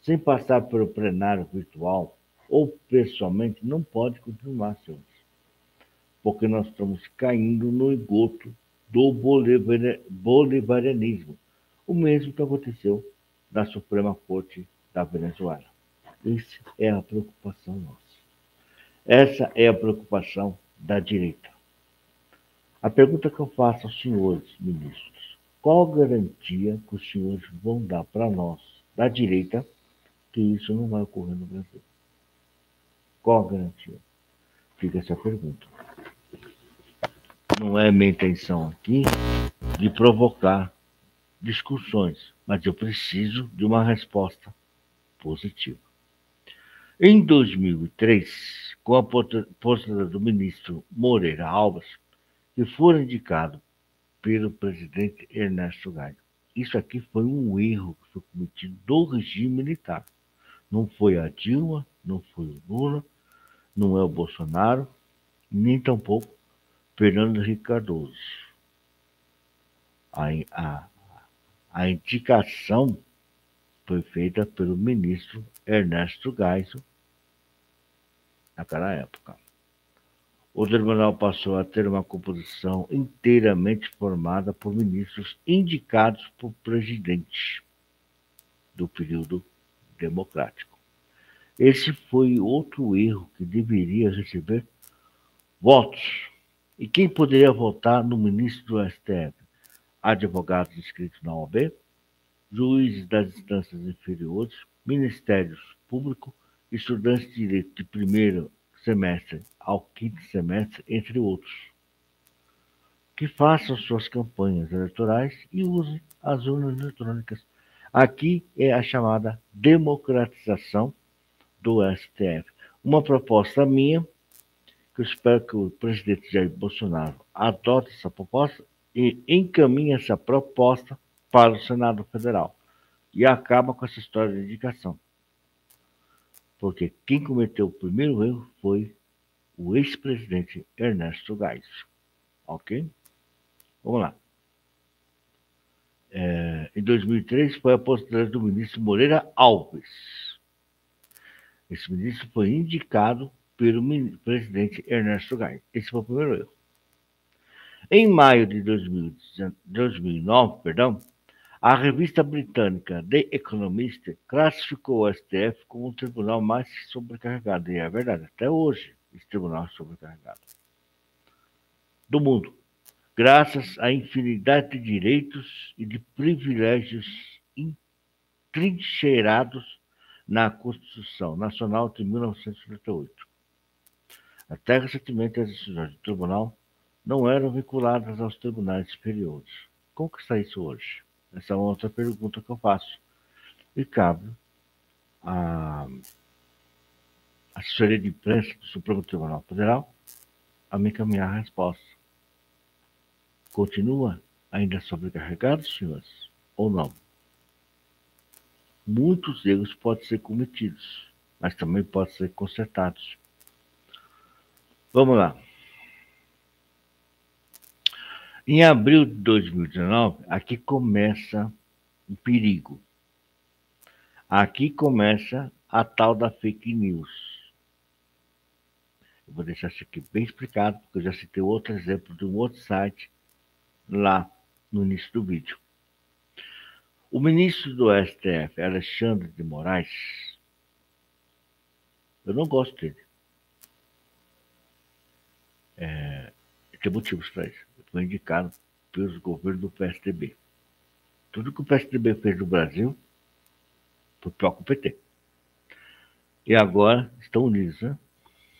sem passar pelo plenário virtual ou pessoalmente, não pode continuar, senhores. Porque nós estamos caindo no esgoto do bolivarianismo. O mesmo que aconteceu na Suprema Corte da Venezuela. Essa é a preocupação nossa. Essa é a preocupação da direita. A pergunta que eu faço aos senhores ministros: qual garantia que os senhores vão dar para nós, da direita, que isso não vai ocorrer no Brasil? Qual a garantia? Fica essa pergunta. Não é minha intenção aqui de provocar discussões, mas eu preciso de uma resposta positiva. Em 2003, com a postura do ministro Moreira Alves, que foi indicado pelo presidente Ernesto Geisel. Isso aqui foi um erro que foi cometido do regime militar. Não foi a Dilma, não foi o Lula, não é o Bolsonaro, nem tampouco Fernando Henrique Cardoso. A, a, a indicação foi feita pelo ministro Ernesto Geisel naquela época. O tribunal passou a ter uma composição inteiramente formada por ministros indicados por presidente do período democrático. Esse foi outro erro que deveria receber votos. E quem poderia votar no ministro do STF? Advogados inscritos na OAB, juízes das instâncias inferiores, ministérios públicos, estudantes de direito de primeiro semestre ao quinto semestre, entre outros, que façam suas campanhas eleitorais e usem as urnas eletrônicas. Aqui é a chamada democratização do STF. Uma proposta minha, que eu espero que o presidente Jair Bolsonaro adote essa proposta e encaminhe essa proposta para o Senado Federal e acaba com essa história de indicação. Porque quem cometeu o primeiro erro foi o ex-presidente Ernesto Geisel. Ok? Vamos lá. É, em 2003 foi a aposentada do ministro Moreira Alves. Esse ministro foi indicado pelo presidente Ernesto Geisel. Esse foi o primeiro erro. Em maio de 2009, perdão, a revista britânica The Economist classificou o STF como o tribunal mais sobrecarregado. E é verdade, até hoje, esse tribunal é sobrecarregado. Do mundo, graças à infinidade de direitos e de privilégios entrincheirados na Constituição Nacional de 1988. Até recentemente, as decisões do tribunal não eram vinculadas aos tribunais superiores. Como que está isso hoje? Essa é outra pergunta que eu faço. E cabe a assessoria de imprensa do Supremo Tribunal Federal a me encaminhar a resposta. Continua ainda sobrecarregado, senhores, ou não? Muitos erros podem ser cometidos, mas também podem ser consertados. Vamos lá. Em abril de 2019, aqui começa o perigo. Aqui começa a tal da fake news. Eu vou deixar isso aqui bem explicado, porque eu já citei outro exemplo de um outro site lá no início do vídeo. O ministro do STF, Alexandre de Moraes, eu não gosto dele. É, tem motivos para isso. Foi indicado pelos governos do PSDB. Tudo que o PSDB fez no Brasil foi que o PT. E agora estão unidos, né?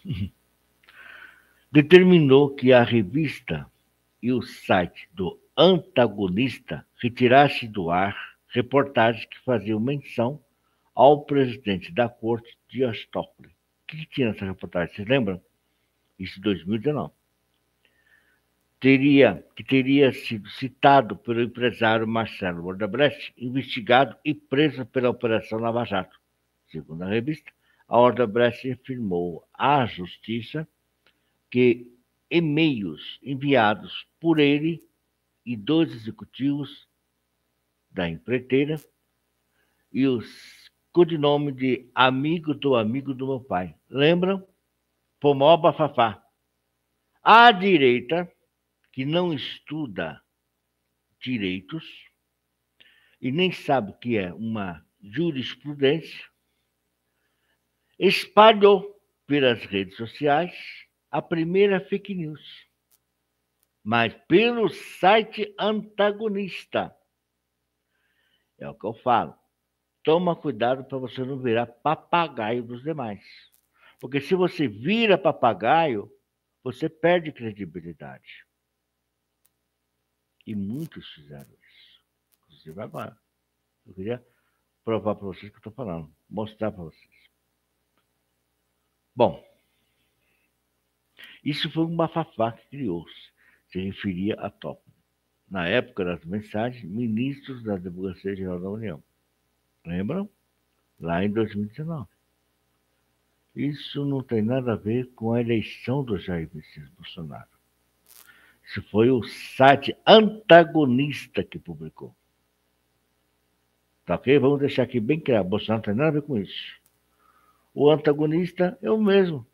Determinou que a revista e o site do antagonista retirasse do ar reportagens que faziam menção ao presidente da corte, Dias Toffoli. O que, que tinha nessa reportagem? Vocês lembram? Isso em 2019. Teria, que teria sido citado pelo empresário Marcelo Ordebrecht, investigado e preso pela Operação Lava Jato. Segundo a revista, a Ordebrecht afirmou à Justiça que e-mails enviados por ele e dois executivos da empreiteira e os codinome de amigo do amigo do meu pai. Lembram? Pomó Bafafá. A direita, que não estuda direitos e nem sabe o que é uma jurisprudência, espalhou pelas redes sociais a primeira fake news, mas pelo site antagonista é o que eu falo. Toma cuidado para você não virar papagaio dos demais. Porque se você vira papagaio, você perde credibilidade. E muitos fizeram isso. Inclusive agora. Eu queria provar para vocês o que eu estou falando. Mostrar para vocês. Bom, isso foi um bafafá que criou-se. Se referia a top na época das mensagens, ministros da Advocacia Geral da União. Lembram? Lá em 2019. Isso não tem nada a ver com a eleição do Jair Messias Bolsonaro. Isso foi o site antagonista que publicou. Tá ok? Vamos deixar aqui bem claro. Bolsonaro não tem nada a ver com isso. O antagonista é o mesmo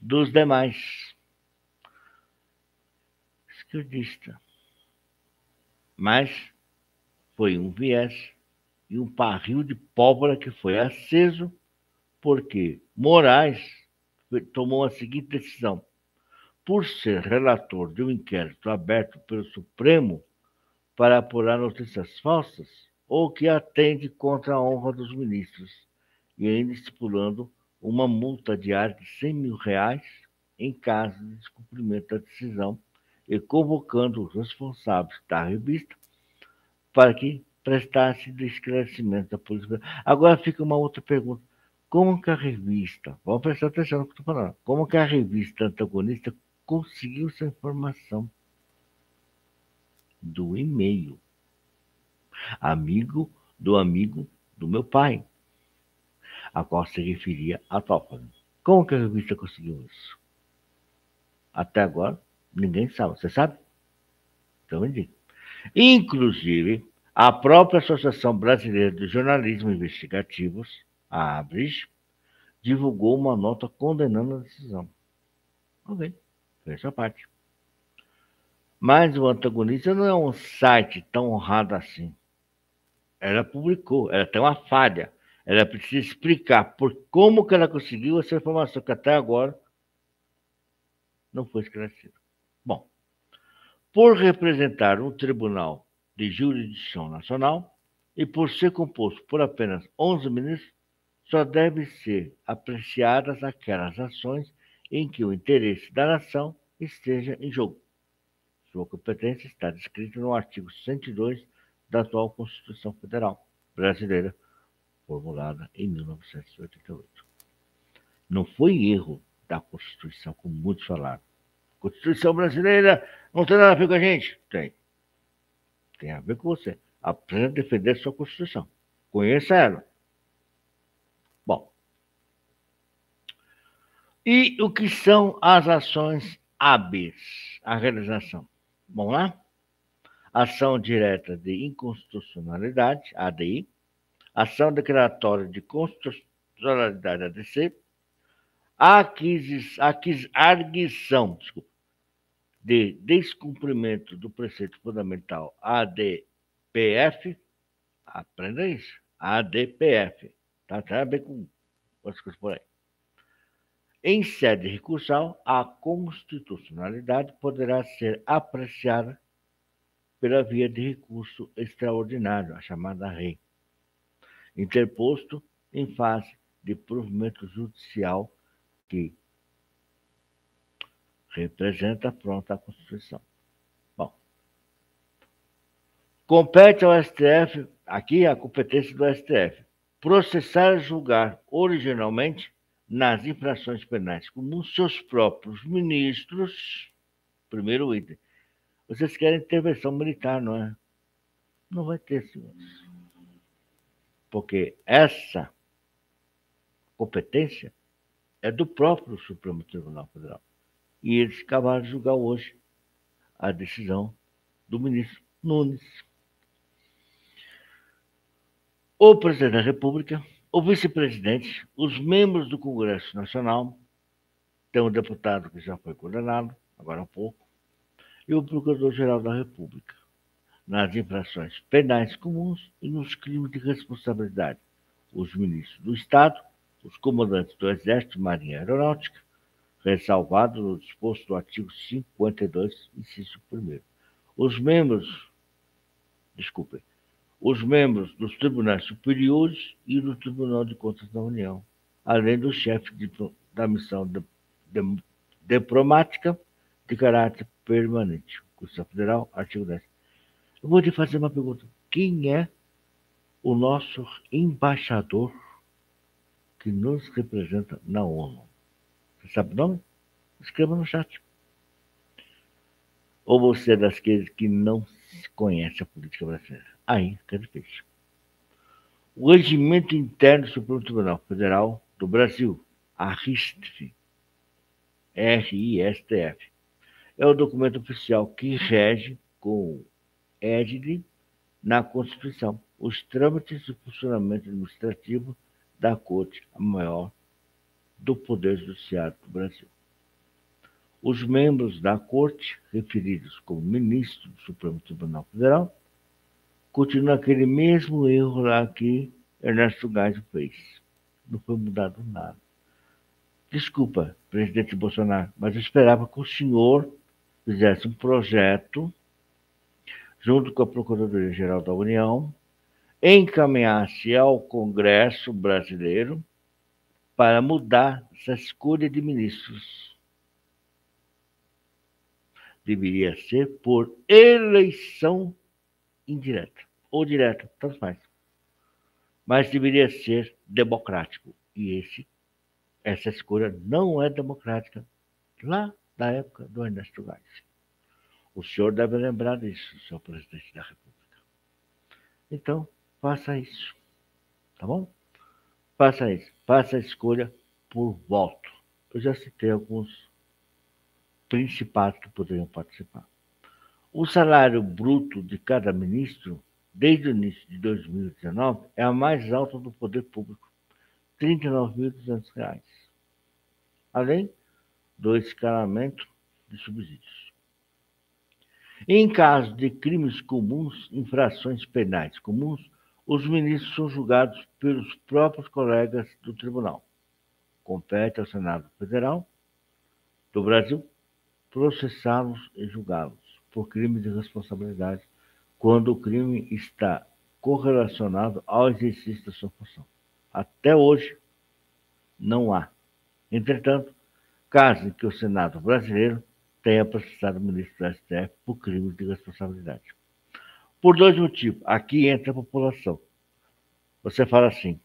dos demais. Esquerdista mas foi um viés e um barril de pólvora que foi aceso, porque Moraes tomou a seguinte decisão: por ser relator de um inquérito aberto pelo Supremo para apurar notícias falsas ou que atende contra a honra dos ministros, e ainda estipulando uma multa diária de 100 mil reais em caso de descumprimento da decisão e convocando os responsáveis da revista para que prestasse do esclarecimento da polícia. Agora fica uma outra pergunta. Como que a revista, vamos prestar atenção no que estou falando, como que a revista antagonista conseguiu essa informação? Do e-mail. Amigo do amigo do meu pai, a qual se referia a Toffoli. Como que a revista conseguiu isso? Até agora, Ninguém sabe. Você sabe? Então me diga. Inclusive, a própria Associação Brasileira de Jornalismo Investigativos, a ABRIS, divulgou uma nota condenando a decisão. Ok, fez a parte. Mas o antagonista não é um site tão honrado assim. Ela publicou, ela tem uma falha. Ela precisa explicar por como que ela conseguiu essa informação que até agora não foi esclarecida. Bom, por representar um tribunal de jurisdição nacional e por ser composto por apenas 11 ministros, só devem ser apreciadas aquelas ações em que o interesse da nação esteja em jogo. Sua competência está descrita no artigo 102 da atual Constituição Federal brasileira, formulada em 1988. Não foi erro da Constituição, como muitos falaram. Constituição brasileira não tem nada a ver com a gente? Tem. Tem a ver com você. Aprenda a defender sua Constituição. Conheça ela. Bom. E o que são as ações hábeis? A realização Vamos lá? Ação direta de inconstitucionalidade, ADI. Ação declaratória de constitucionalidade, ADC. Aquis, aquis, arguição, desculpa, de descumprimento do preceito fundamental, ADPF. Aprenda isso. ADPF. Tá, tá bem com as coisas por aí. Em sede recursal, a constitucionalidade poderá ser apreciada pela via de recurso extraordinário, a chamada REI, interposto em fase de provimento judicial que representa pronta a Constituição. Bom, compete ao STF, aqui a competência do STF, processar e julgar originalmente nas infrações penais como seus próprios ministros. Primeiro item. Vocês querem intervenção militar, não é? Não vai ter, senhores. Porque essa competência é do próprio Supremo Tribunal Federal. E eles acabaram de julgar hoje a decisão do ministro Nunes. O presidente da República o vice-presidente, os membros do Congresso Nacional, tem um deputado que já foi condenado, agora há pouco, e o Procurador-Geral da República, nas infrações penais comuns e nos crimes de responsabilidade, os ministros do Estado, os comandantes do Exército, Marinha e Aeronáutica, ressalvado no disposto do artigo 52, inciso 1. Os membros, desculpem, os membros dos tribunais superiores e do Tribunal de Contas da União, além do chefe de, da missão de, de, diplomática de caráter permanente. Constituição Federal, artigo 10. Eu vou te fazer uma pergunta. Quem é o nosso embaixador que nos representa na ONU? Você sabe o nome? Escreva no chat. Ou você é das que não conhece a política brasileira? Aí fica difícil. O Regimento Interno do Supremo Tribunal Federal do Brasil, a RISTF, R-I-S-T-F, é o documento oficial que rege com égide na Constituição os trâmites e funcionamento administrativo da Corte, a maior do Poder Judiciário do Brasil. Os membros da Corte, referidos como ministro do Supremo Tribunal Federal, continua aquele mesmo erro lá que Ernesto Geisel fez. Não foi mudado nada. Desculpa, presidente Bolsonaro, mas eu esperava que o senhor fizesse um projeto junto com a Procuradoria-Geral da União, encaminhasse ao Congresso brasileiro para mudar essa escolha de ministros. Deveria ser por eleição indireta ou direta, tanto faz. Mas deveria ser democrático. E esse, essa escolha não é democrática lá da época do Ernesto Geisel. O senhor deve lembrar disso, senhor presidente da República. Então, faça isso. Tá bom? Faça isso. Faça a escolha por voto. Eu já citei alguns principados que poderiam participar. O salário bruto de cada ministro, desde o início de 2019, é a mais alta do poder público, R$ 39.200, além do escalamento de subsídios. Em caso de crimes comuns, infrações penais comuns, os ministros são julgados pelos próprios colegas do tribunal. Compete ao Senado Federal do Brasil processá-los e julgá-los por crime de responsabilidade quando o crime está correlacionado ao exercício da sua função. Até hoje, não há. Entretanto, caso em que o Senado brasileiro tenha processado o ministro do STF por crime de responsabilidade. Por dois motivos. Aqui entra a população. Você fala assim: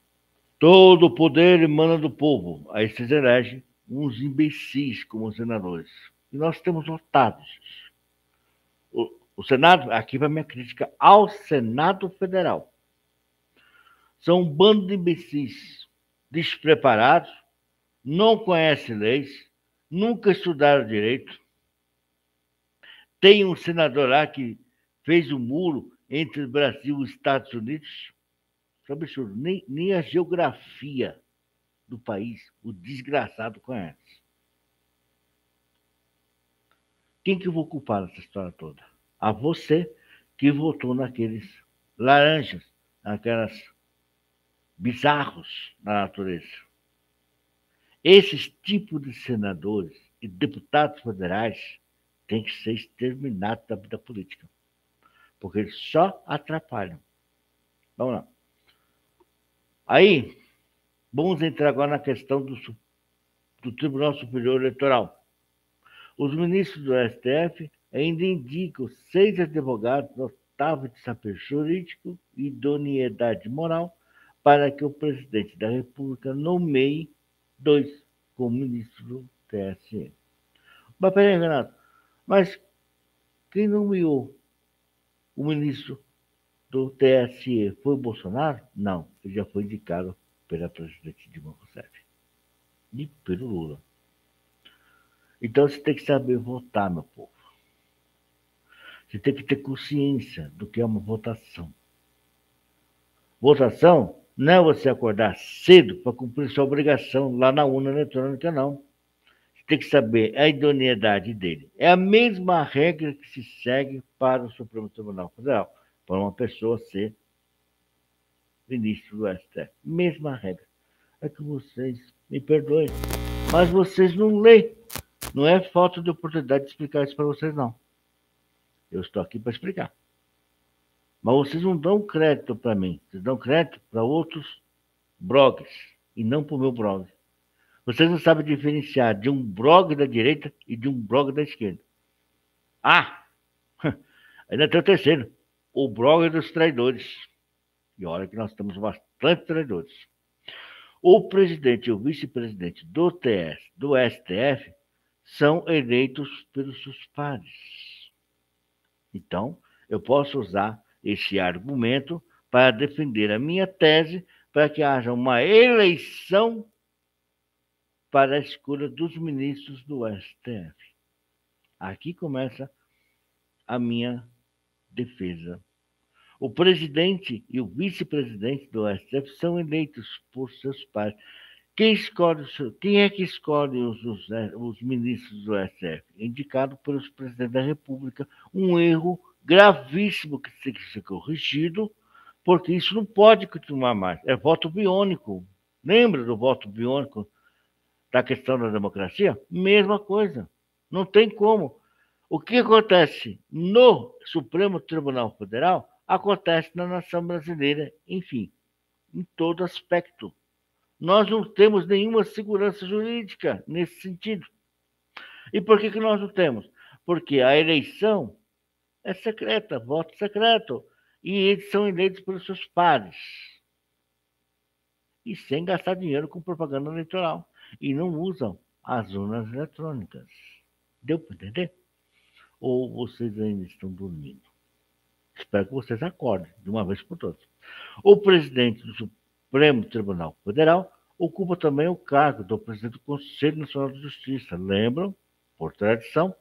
todo o poder emana do povo. Aí vocês elegem uns imbecis como senadores. E nós temos lotados o, o Senado, aqui vai minha crítica ao Senado Federal. São um bando de imbecis despreparados, não conhecem leis, nunca estudaram direito, Tem um senador lá que fez um muro entre o Brasil e os Estados Unidos. Isso é absurdo. Nem, nem a geografia do país o desgraçado conhece. Quem que eu vou culpar nessa história toda? A você que votou naqueles laranjas, naquelas bizarros na natureza. Esses tipos de senadores e deputados federais têm que ser exterminados da vida política, porque eles só atrapalham. Vamos lá. Aí, vamos entrar agora na questão do, do Tribunal Superior Eleitoral. Os ministros do STF ainda indicam seis advogados notáveis de saber jurídico e idoneidade moral para que o presidente da República nomeie dois como ministro do TSE. Mas peraí, Renato, mas quem nomeou o ministro do TSE foi o Bolsonaro? Não, ele já foi indicado pela presidente Dilma Rousseff e pelo Lula. Então você tem que saber votar, meu povo. Você tem que ter consciência do que é uma votação. Votação não é você acordar cedo para cumprir sua obrigação lá na urna eletrônica, não. Você tem que saber a idoneidade dele. É a mesma regra que se segue para o Supremo Tribunal Federal, para uma pessoa ser ministro do STF. Mesma regra. É que vocês me perdoem, mas vocês não leem. Não é falta de oportunidade de explicar isso para vocês, não. Eu estou aqui para explicar. Mas vocês não dão crédito para mim, vocês dão crédito para outros blogs e não para o meu blog. Vocês não sabem diferenciar de um blog da direita e de um blog da esquerda. Ah! Ainda tem o terceiro, o blog dos traidores. E olha que nós temos bastante traidores. O presidente e o vice-presidente do TS, do STF, são eleitos pelos seus pares. Então, eu posso usar esse argumento para defender a minha tese para que haja uma eleição para a escolha dos ministros do STF. Aqui começa a minha defesa. O presidente e o vice-presidente do STF são eleitos por seus pais. Quem, escolhe, quem é que escolhe os, os, os ministros do STF? Indicado pelos presidentes da República. Um erro gravíssimo que tem que ser corrigido, porque isso não pode continuar mais. É voto biônico. Lembra do voto biônico da questão da democracia? Mesma coisa. Não tem como. O que acontece no Supremo Tribunal Federal acontece na nação brasileira, enfim, em todo aspecto. Nós não temos nenhuma segurança jurídica nesse sentido. E por que, que nós não temos? Porque a eleição é secreta, voto secreto. E eles são eleitos pelos seus pares. E sem gastar dinheiro com propaganda eleitoral. E não usam as urnas eletrônicas. Deu para entender? Ou vocês ainda estão dormindo? Espero que vocês acordem de uma vez por todas. O presidente do Supremo Tribunal Federal ocupa também o cargo do presidente do Conselho Nacional de Justiça. Lembram, por tradição,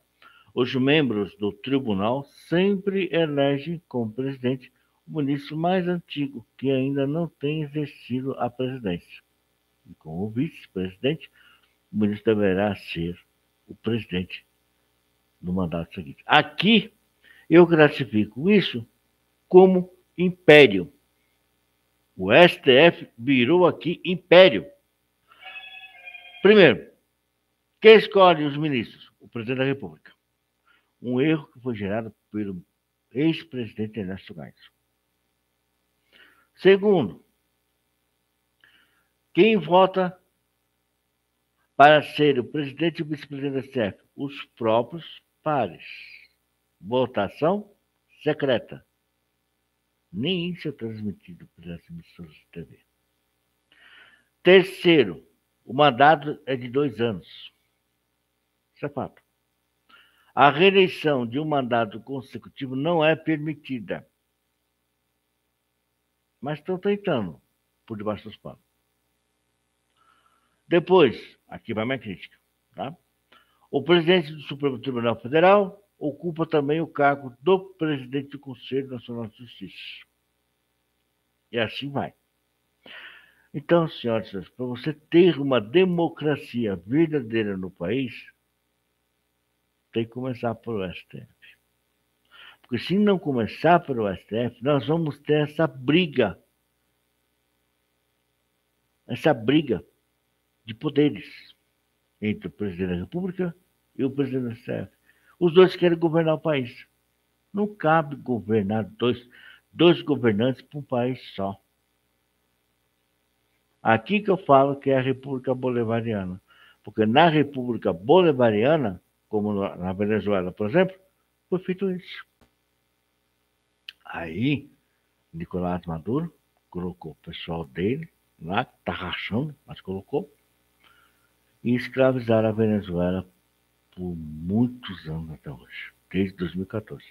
os membros do tribunal sempre elegem como presidente o ministro mais antigo, que ainda não tem exercido a presidência. E como vice-presidente, o ministro deverá ser o presidente no mandato seguinte. Aqui, eu classifico isso como império. O STF virou aqui império. Primeiro, quem escolhe os ministros? O presidente da República um erro que foi gerado pelo ex-presidente Ernesto Geisel. Segundo, quem vota para ser o presidente e o vice-presidente da STF? Os próprios pares. Votação secreta. Nem isso é transmitido pelas emissoras de TV. Terceiro, o mandato é de dois anos. Isso é fato. A reeleição de um mandato consecutivo não é permitida. Mas estão tentando, por debaixo dos panos. Depois, aqui vai minha crítica. Tá? O presidente do Supremo Tribunal Federal ocupa também o cargo do presidente do Conselho Nacional de Justiça. E assim vai. Então, senhoras e senhores, para você ter uma democracia verdadeira no país, tem que começar pelo STF. Porque se não começar pelo STF, nós vamos ter essa briga. Essa briga de poderes entre o presidente da República e o presidente do STF. Os dois querem governar o país. Não cabe governar dois, dois governantes para um país só. Aqui que eu falo que é a República Bolivariana. Porque na República Bolivariana, como na Venezuela, por exemplo, foi feito isso. Aí, Nicolás Maduro colocou o pessoal dele lá, que está rachando, mas colocou, e escravizaram a Venezuela por muitos anos até hoje, desde 2014.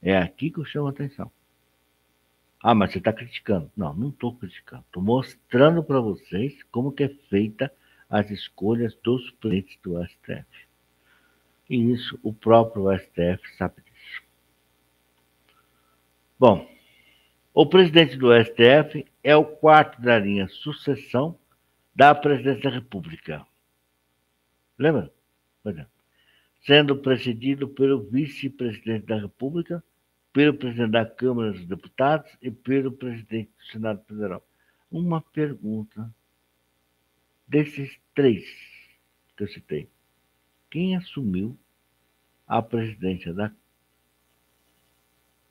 É aqui que eu chamo a atenção. Ah, mas você está criticando. Não, não estou criticando. Estou mostrando para vocês como que é feita as escolhas dos presidentes do STF. E isso o próprio STF sabe disso. Bom, o presidente do STF é o quarto da linha sucessão da presidência da República. Lembra? É. Sendo precedido pelo vice-presidente da República, pelo presidente da Câmara dos Deputados e pelo presidente do Senado Federal. Uma pergunta. Desses três que eu citei, quem assumiu a presidência da,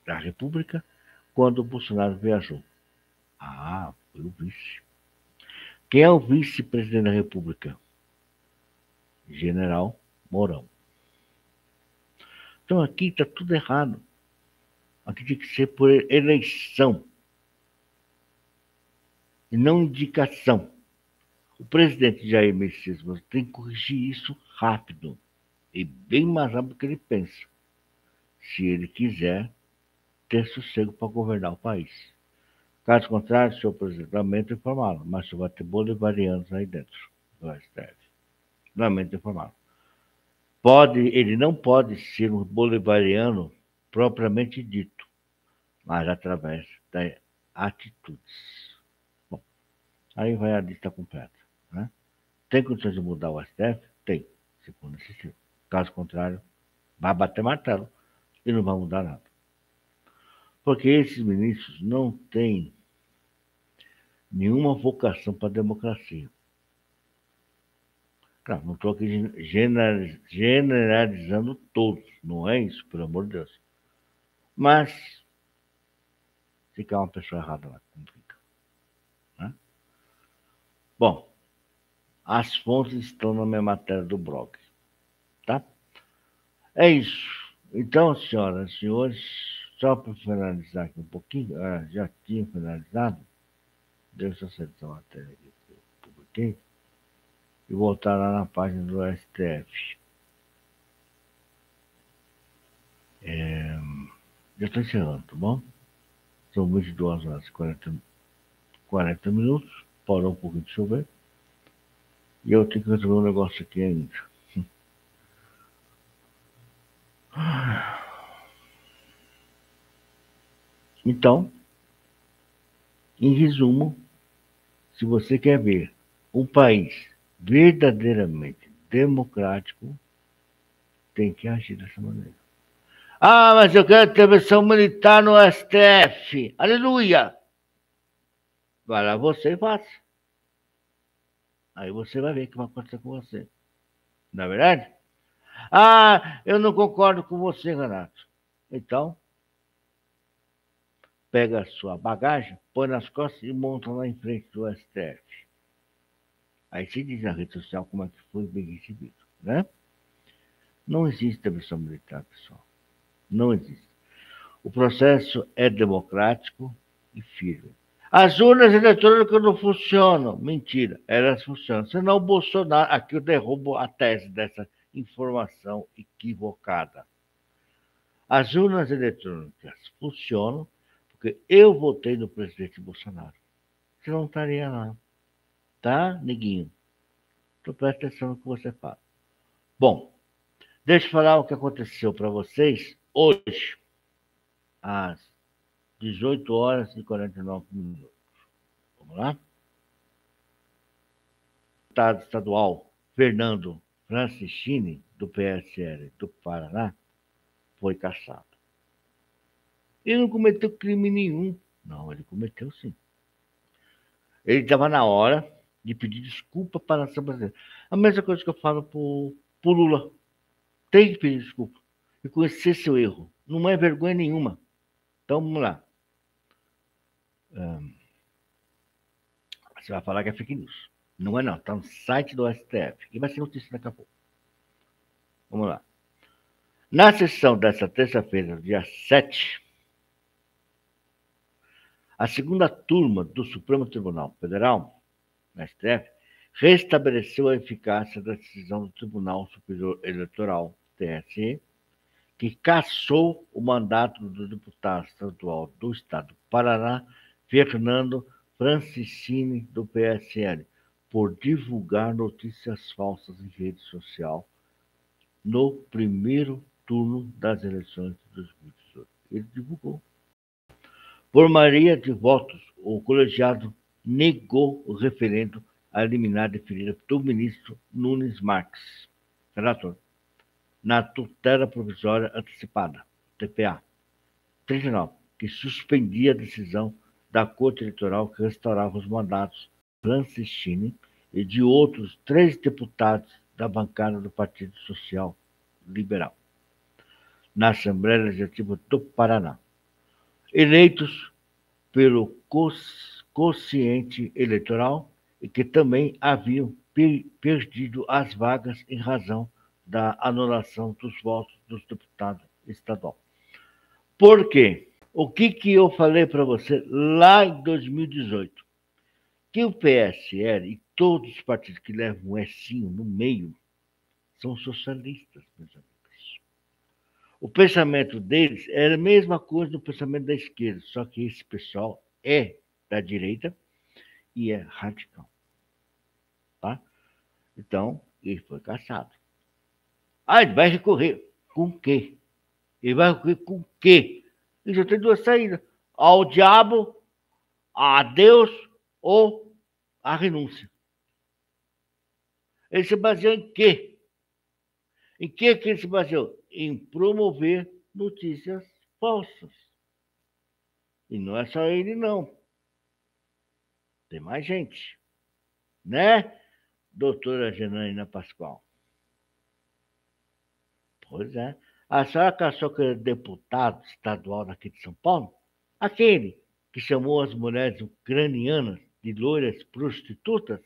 da República quando o Bolsonaro viajou? Ah, foi o vice. Quem é o vice-presidente da República? General Mourão. Então aqui está tudo errado. Aqui tem que ser por eleição e não indicação. O presidente Jair Messias tem que corrigir isso rápido e bem mais rápido do que ele pensa, se ele quiser ter sossego para governar o país. Caso contrário, seu presidente, lamento informá-lo, mas só vai ter bolivarianos aí dentro do STF. Lamento informá-lo. Pode, ele não pode ser um bolivariano propriamente dito, mas através das atitudes. Bom, aí vai a lista completa. Né? Tem condições de mudar o STF? Tem, se for necessário. Caso contrário, vai bater martelo e não vai mudar nada. Porque esses ministros não têm nenhuma vocação para a democracia. Claro, não estou aqui generalizando todos, não é isso, pelo amor de Deus. Mas fica uma pessoa errada lá, como fica. Né? Bom, as fontes estão na minha matéria do blog. Tá? É isso. Então, senhoras e senhores, só para finalizar aqui um pouquinho, ah, já tinha finalizado, deixa eu acertar a matéria aqui que eu publiquei, e voltar lá na página do STF. É, já estou encerrando, tá bom? São 22 horas e 40, 40 minutos. Parou um pouquinho de chover. E eu tenho que resolver um negócio aqui ainda. Então, em resumo, se você quer ver um país verdadeiramente democrático, tem que agir dessa maneira. Ah, mas eu quero intervenção militar no STF. Aleluia! Vai lá você e faça. Aí você vai ver o que vai acontecer com você. Não é verdade? Ah, eu não concordo com você, Renato. Então, pega a sua bagagem, põe nas costas e monta lá em frente do STF. Aí se diz na rede social como é que foi bem recebido, né? Não existe intervenção militar, pessoal. Não existe. O processo é democrático e firme. As urnas eletrônicas não funcionam. Mentira, elas funcionam. Senão o Bolsonaro, aqui eu derrubo a tese dessa informação equivocada. As urnas eletrônicas funcionam porque eu votei no presidente Bolsonaro. Você não estaria lá. Tá, neguinho? Então presta atenção no que você fala. Bom, Deixa eu falar o que aconteceu para vocês hoje, às 18 horas e 49 minutos. Vamos lá? Deputado estadual Fernando Francischini, do PSL do Paraná, foi caçado. Ele não cometeu crime nenhum. Não, ele cometeu sim. Ele estava na hora de pedir desculpa para a nação brasileira. A mesma coisa que eu falo para o Lula. Tem que pedir desculpa. Reconhecer seu erro. Não é vergonha nenhuma. Então, vamos lá. você vai falar que é fake news. Não é não. Está no site do STF. E vai ser notícia daqui a pouco. Vamos lá. Na sessão desta terça-feira, dia 7, a segunda turma do Supremo Tribunal Federal, na STF, restabeleceu a eficácia da decisão do Tribunal Superior Eleitoral, TSE, que cassou o mandato do deputado estadual do Estado do Paraná, Fernando Francicini, do PSL, por divulgar notícias falsas em rede social no primeiro turno das eleições de 2018. Ele divulgou. Por maioria de votos, o colegiado negou o referendo a liminar definida do ministro Nunes Marques, relator, na tutela provisória antecipada, TPA 39, que suspendia a decisão da Corte Eleitoral que restaurava os mandatos Francistini e de outros três deputados da bancada do Partido Social Liberal. Na Assembleia Legislativa do Paraná, eleitos pelo quociente eleitoral e que também haviam perdido as vagas em razão da anulação dos votos dos deputados estaduais. Por quê? O que, que eu falei para você lá em 2018? Que o PSL e todos os partidos que levam um Sinho no meio são socialistas, meus amigos. O pensamento deles era a mesma coisa do pensamento da esquerda, só que esse pessoal é da direita e é radical. Tá? Então, ele foi caçado. Ah, ele vai recorrer. Com o quê? Ele vai recorrer com o quê? Ele já tem duas saídas: ao diabo, a Deus ou a renúncia. Ele se baseou em quê? Em que, que ele se baseou? em promover notícias falsas. E não é só ele, não. Tem mais gente. Né, doutora Janaína Pascoal? Pois é. A senhora caçou aquele deputado estadual daqui de São Paulo? Aquele que chamou as mulheres ucranianas de loiras prostitutas?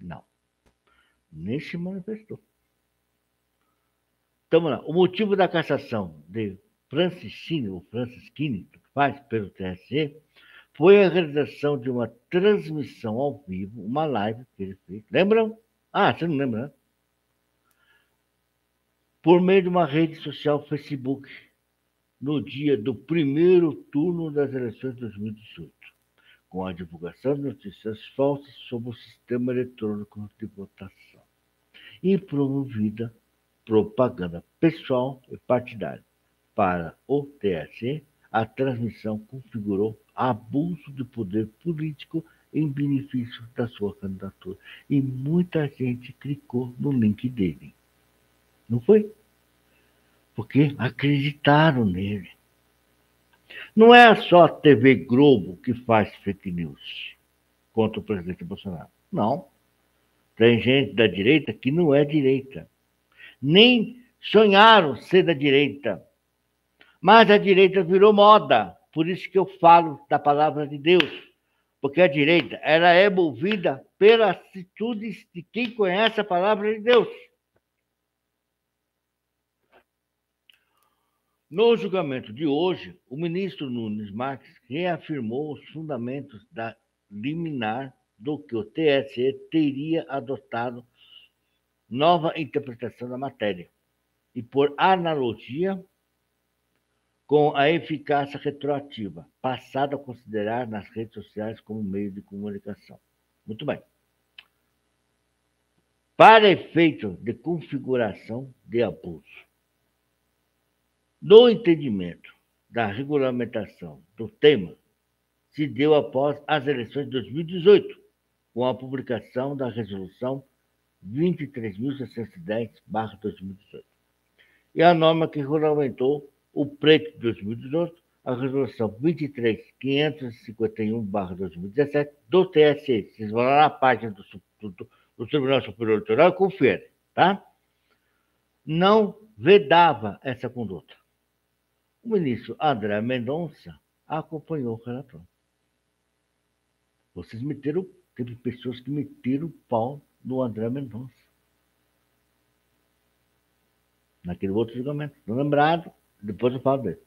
Não. Nem se manifestou. Então, lá. o motivo da cassação de Franciscini, ou Francisquini, que faz pelo TSE, foi a realização de uma transmissão ao vivo, uma live que ele fez. Lembram? Ah, você não lembra, né? Por meio de uma rede social Facebook, no dia do primeiro turno das eleições de 2018, com a divulgação de notícias falsas sobre o sistema eletrônico de votação e promovida propaganda pessoal e partidária. Para o TSE, a transmissão configurou abuso de poder político em benefício da sua candidatura. E muita gente clicou no link dele. Não foi? Porque acreditaram nele. Não é só a TV Globo que faz fake news contra o presidente Bolsonaro. Não. Tem gente da direita que não é direita nem sonharam ser da direita. Mas a direita virou moda, por isso que eu falo da palavra de Deus, porque a direita ela é movida pelas atitudes de quem conhece a palavra de Deus. No julgamento de hoje, o ministro Nunes Marques reafirmou os fundamentos da liminar do que o TSE teria adotado nova interpretação da matéria e por analogia com a eficácia retroativa, passada a considerar nas redes sociais como meio de comunicação. Muito bem. para efeito de configuração de abuso. No entendimento da regulamentação do tema, se deu após as eleições de 2018, com a publicação da resolução 23.610-2018. E a norma que regulamentou o preto de 2018, a resolução 23.551-2017 do TSE. Vocês vão lá na página do, do, do Tribunal Superior Eleitoral e conferem, tá? Não vedava essa conduta. O ministro André Mendonça acompanhou o relatório. Vocês meteram, teve pessoas que meteram o pau no André Mendonça. Naquele outro julgamento. Não lembrado, depois eu falo dele.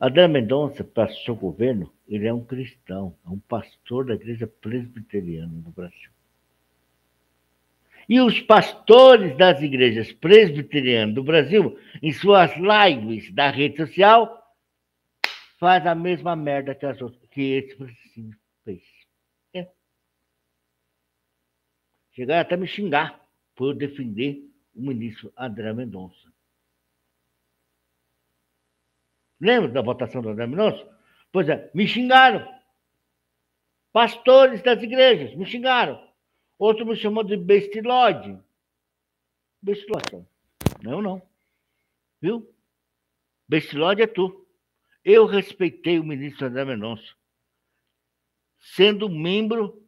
André Mendonça, para seu governo, ele é um cristão, é um pastor da igreja presbiteriana do Brasil. E os pastores das igrejas presbiterianas do Brasil, em suas lives da rede social, faz a mesma merda que, as outras, que esse fez. É. Chegaram até me xingar por eu defender o ministro André Mendonça. Lembra da votação do André Mendonça? Pois é, me xingaram. Pastores das igrejas me xingaram. Outro me chamou de bestilode. Bestilação. Não, não. Viu? Bestilode é tu. Eu respeitei o ministro André Mendonça, sendo membro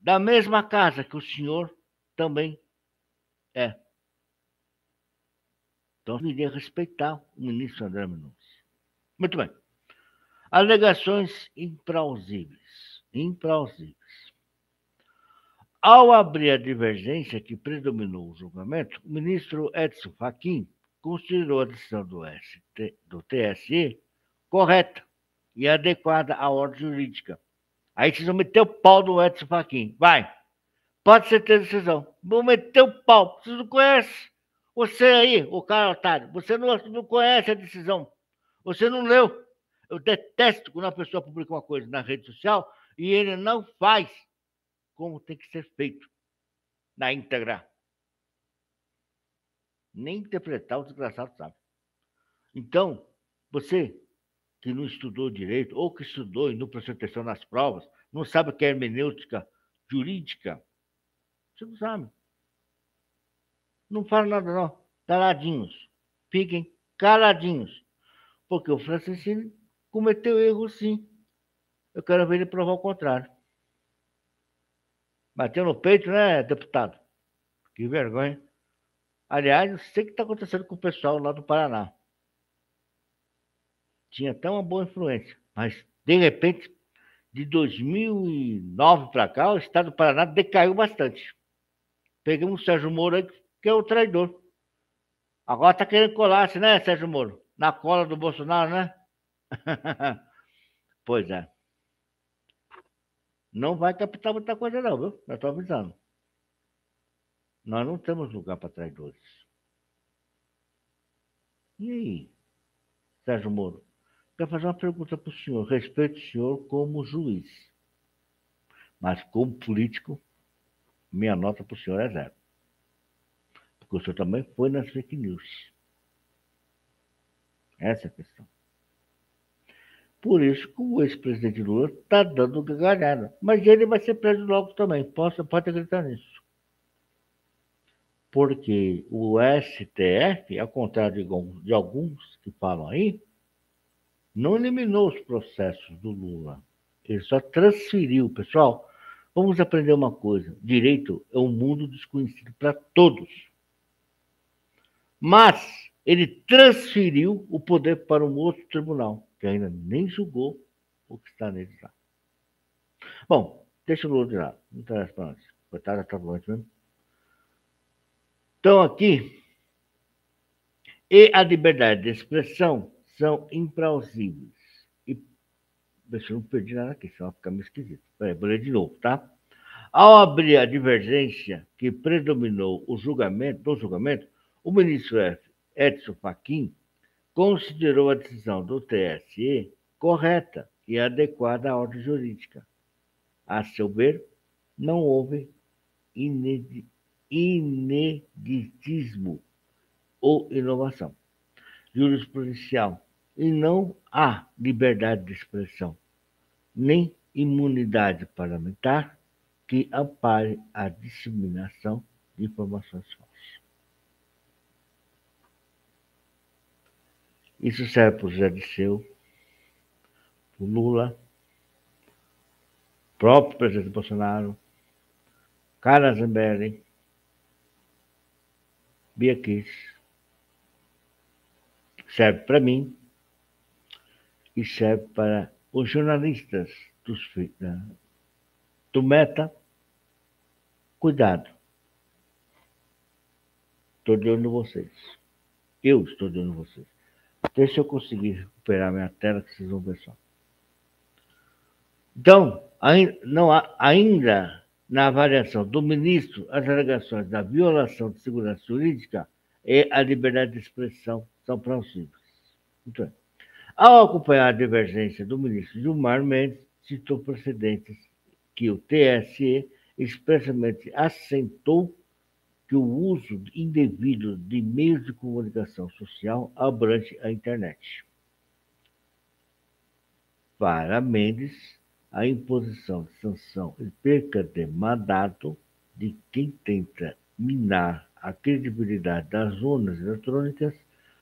da mesma casa que o senhor também é. Então, eu iria respeitar o ministro André Mendonça. Muito bem. Alegações implausíveis. Implausíveis. Ao abrir a divergência que predominou o julgamento, o ministro Edson Fachin considerou a decisão do, ST, do TSE correta e adequada à ordem jurídica. Aí vocês vão meter o pau do Edson Fachin. Vai. Pode ser ter decisão. Vou meter o pau. Vocês não conhecem. Você aí, o cara otário, você não, não conhece a decisão. Você não leu. Eu detesto quando uma pessoa publica uma coisa na rede social e ele não faz como tem que ser feito na íntegra. Nem interpretar o desgraçado sabe. Então, você que não estudou direito, ou que estudou e não prestou atenção nas provas, não sabe o que é hermenêutica jurídica, você não sabe. Não fala nada, não. Caladinhos. Fiquem caladinhos. Porque o Francisco cometeu erro, sim. Eu quero ver ele provar o contrário. Bateu no peito, né, deputado? Que vergonha. Aliás, não sei o que está acontecendo com o pessoal lá do Paraná. Tinha até uma boa influência, mas de repente, de 2009 para cá, o estado do Paraná decaiu bastante. Pegamos o Sérgio Moro aí, que é o traidor. Agora está querendo colar-se, né, Sérgio Moro? Na cola do Bolsonaro, né? pois é. Não vai captar muita coisa, não, viu? Já estou avisando. Nós não temos lugar para traidores. E aí, Sérgio Moro? Quero fazer uma pergunta para o senhor. Respeito o senhor como juiz. Mas como político, minha nota para o senhor é zero. Porque o senhor também foi nas fake news. Essa é a questão. Por isso que o ex-presidente Lula está dando gargalhada. Mas ele vai ser preso logo também. Posso, pode acreditar nisso. Porque o STF, ao contrário de, de alguns que falam aí, não eliminou os processos do Lula. Ele só transferiu. Pessoal, vamos aprender uma coisa: direito é um mundo desconhecido para todos. Mas ele transferiu o poder para um outro tribunal que ainda nem julgou o que está neles lá. Bom, deixa o Lula de lado. Não interessa para nós. Coitada, está doente mesmo. Então, aqui, e a liberdade de expressão são implausíveis. E, deixa eu não perder nada aqui, senão vai ficar meio esquisito. Peraí, vou ler de novo, tá? Ao abrir a divergência que predominou o julgamento, do julgamento, o ministro Edson Fachin considerou a decisão do TSE correta e adequada à ordem jurídica. A seu ver, não houve ineditismo ou inovação jurisprudencial e não há liberdade de expressão, nem imunidade parlamentar que ampare a disseminação de informações falsas. Isso serve para o José Disseu, para o Lula, próprio presidente Bolsonaro, Carla Zambelli, Bia Kiss, serve para mim e serve para os jornalistas dos, do Meta. Cuidado. Estou de olho vocês. Eu estou de olho vocês. Deixa eu conseguir recuperar minha tela que vocês vão ver só. Então, ainda, não ainda na avaliação do ministro, as alegações da violação de segurança jurídica e a liberdade de expressão são plausíveis. Então, ao acompanhar a divergência do ministro Gilmar Mendes, citou precedentes que o TSE expressamente assentou que o uso indevido de meios de comunicação social abrange a internet. Para Mendes, a imposição de sanção e perca de mandato de quem tenta minar a credibilidade das urnas eletrônicas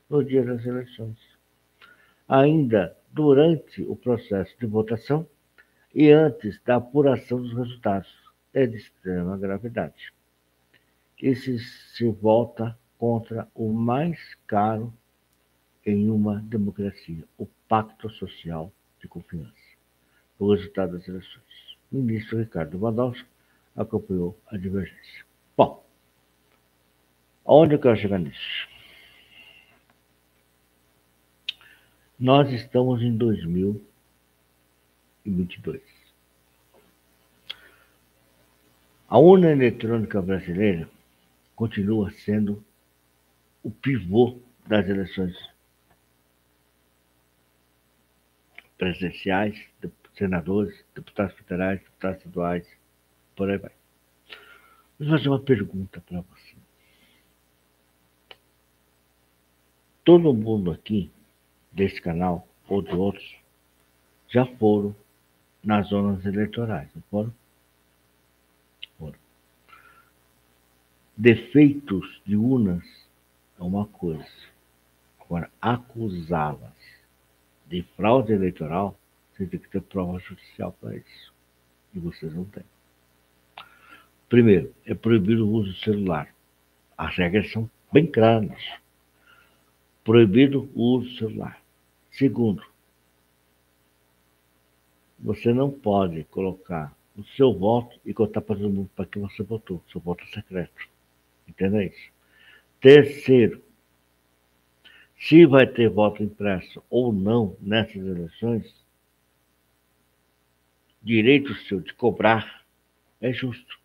no dia das eleições. Ainda durante o processo de votação e antes da apuração dos resultados, é de extrema gravidade esse se volta contra o mais caro em uma democracia, o pacto social de confiança. O resultado das eleições. O ministro Ricardo Vadalski acompanhou a divergência. Bom, aonde eu quero chegar nisso? Nós estamos em 2022. A urna eletrônica brasileira continua sendo o pivô das eleições presidenciais, senadores, deputados federais, deputados estaduais, por aí vai. Vou fazer uma pergunta para você. Todo mundo aqui desse canal ou de outros já foram nas zonas eleitorais, não foram? Defeitos de urnas é uma coisa. Agora, acusá-las de fraude eleitoral, você tem que ter prova judicial para isso. E vocês não têm. Primeiro, é proibido o uso do celular. As regras são bem claras. Proibido o uso do celular. Segundo, você não pode colocar o seu voto e contar para todo mundo para que você votou. Seu voto é secreto. Entenda isso. Terceiro, se vai ter voto impresso ou não nessas eleições, direito seu de cobrar é justo.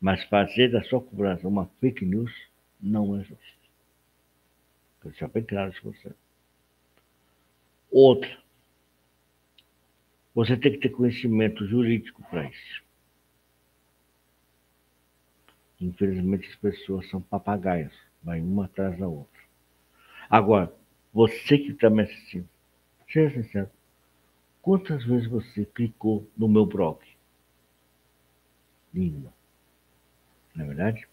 Mas fazer da sua cobrança uma fake news não é justo. Vou deixar bem claro isso você. Outra, você tem que ter conhecimento jurídico para isso. Infelizmente, as pessoas são papagaios, vai uma atrás da outra. Agora, você que está me assistindo, seja sincero, quantas vezes você clicou no meu blog? Nenhuma. Não é verdade?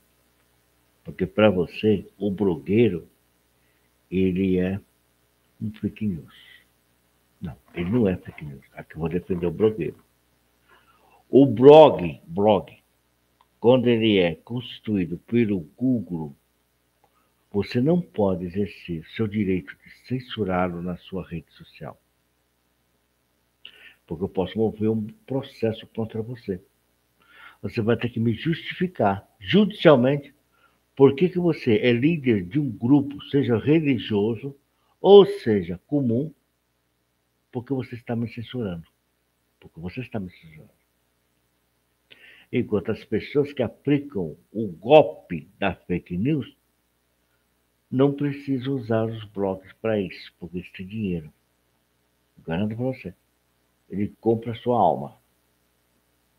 Porque para você, o blogueiro, ele é um fake news. Não, ele não é fake news. Aqui eu vou defender o blogueiro. O blog, blog, quando ele é constituído pelo Google, você não pode exercer seu direito de censurá-lo na sua rede social. Porque eu posso mover um processo contra você. Você vai ter que me justificar judicialmente por que, que você é líder de um grupo, seja religioso ou seja comum, porque você está me censurando. Porque você está me censurando enquanto as pessoas que aplicam o golpe da fake news não precisam usar os blogs para isso, porque eles têm dinheiro. garanto para você. Ele compra a sua alma,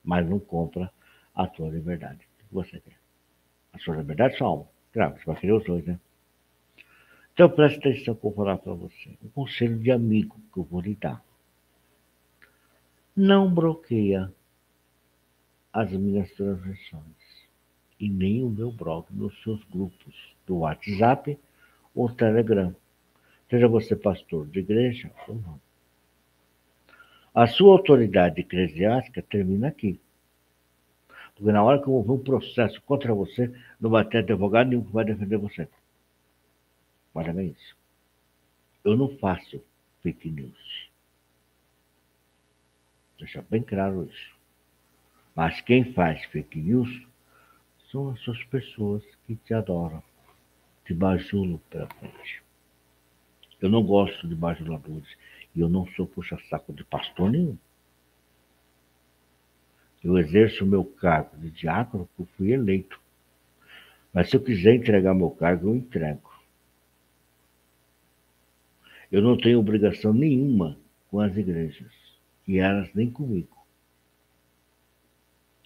mas não compra a tua liberdade. O que você quer? A sua liberdade sua alma. Claro, você vai querer os dois, né? Então preste atenção que eu vou falar para você. Um conselho de amigo que eu vou lhe dar. Não bloqueia as minhas transmissões e nem o meu blog nos seus grupos do WhatsApp ou Telegram. Seja você pastor de igreja ou não. A sua autoridade eclesiástica termina aqui. Porque na hora que houver um processo contra você, não vai ter advogado nenhum que vai defender você. Olha bem isso. Eu não faço fake news. Deixa bem claro isso. Mas quem faz fake news são essas pessoas que te adoram, te bajulam pela frente. Eu não gosto de bajuladores e eu não sou puxa-saco de pastor nenhum. Eu exerço o meu cargo de diácono porque fui eleito. Mas se eu quiser entregar meu cargo, eu entrego. Eu não tenho obrigação nenhuma com as igrejas, e elas nem comigo.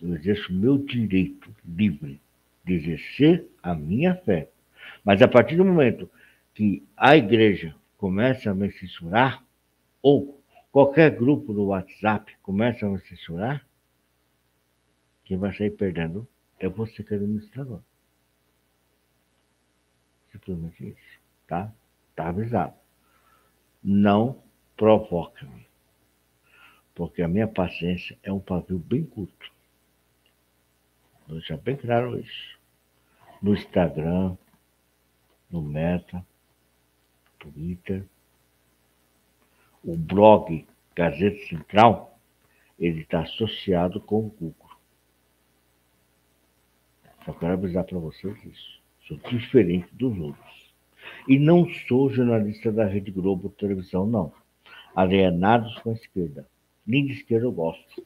Eu exerço o meu direito livre de exercer a minha fé. Mas a partir do momento que a igreja começa a me censurar, ou qualquer grupo do WhatsApp começa a me censurar, quem vai sair perdendo é você que é administrador. Simplesmente isso, tá? Tá avisado. Não provoca-me. Porque a minha paciência é um pavio bem curto. Deixar bem claro isso. No Instagram, no Meta, Twitter, o blog Gazeta Central, ele está associado com o Google. Só quero avisar para vocês isso. Sou diferente dos outros. E não sou jornalista da Rede Globo Televisão, não. Alienados com a esquerda. Nem de esquerda eu gosto.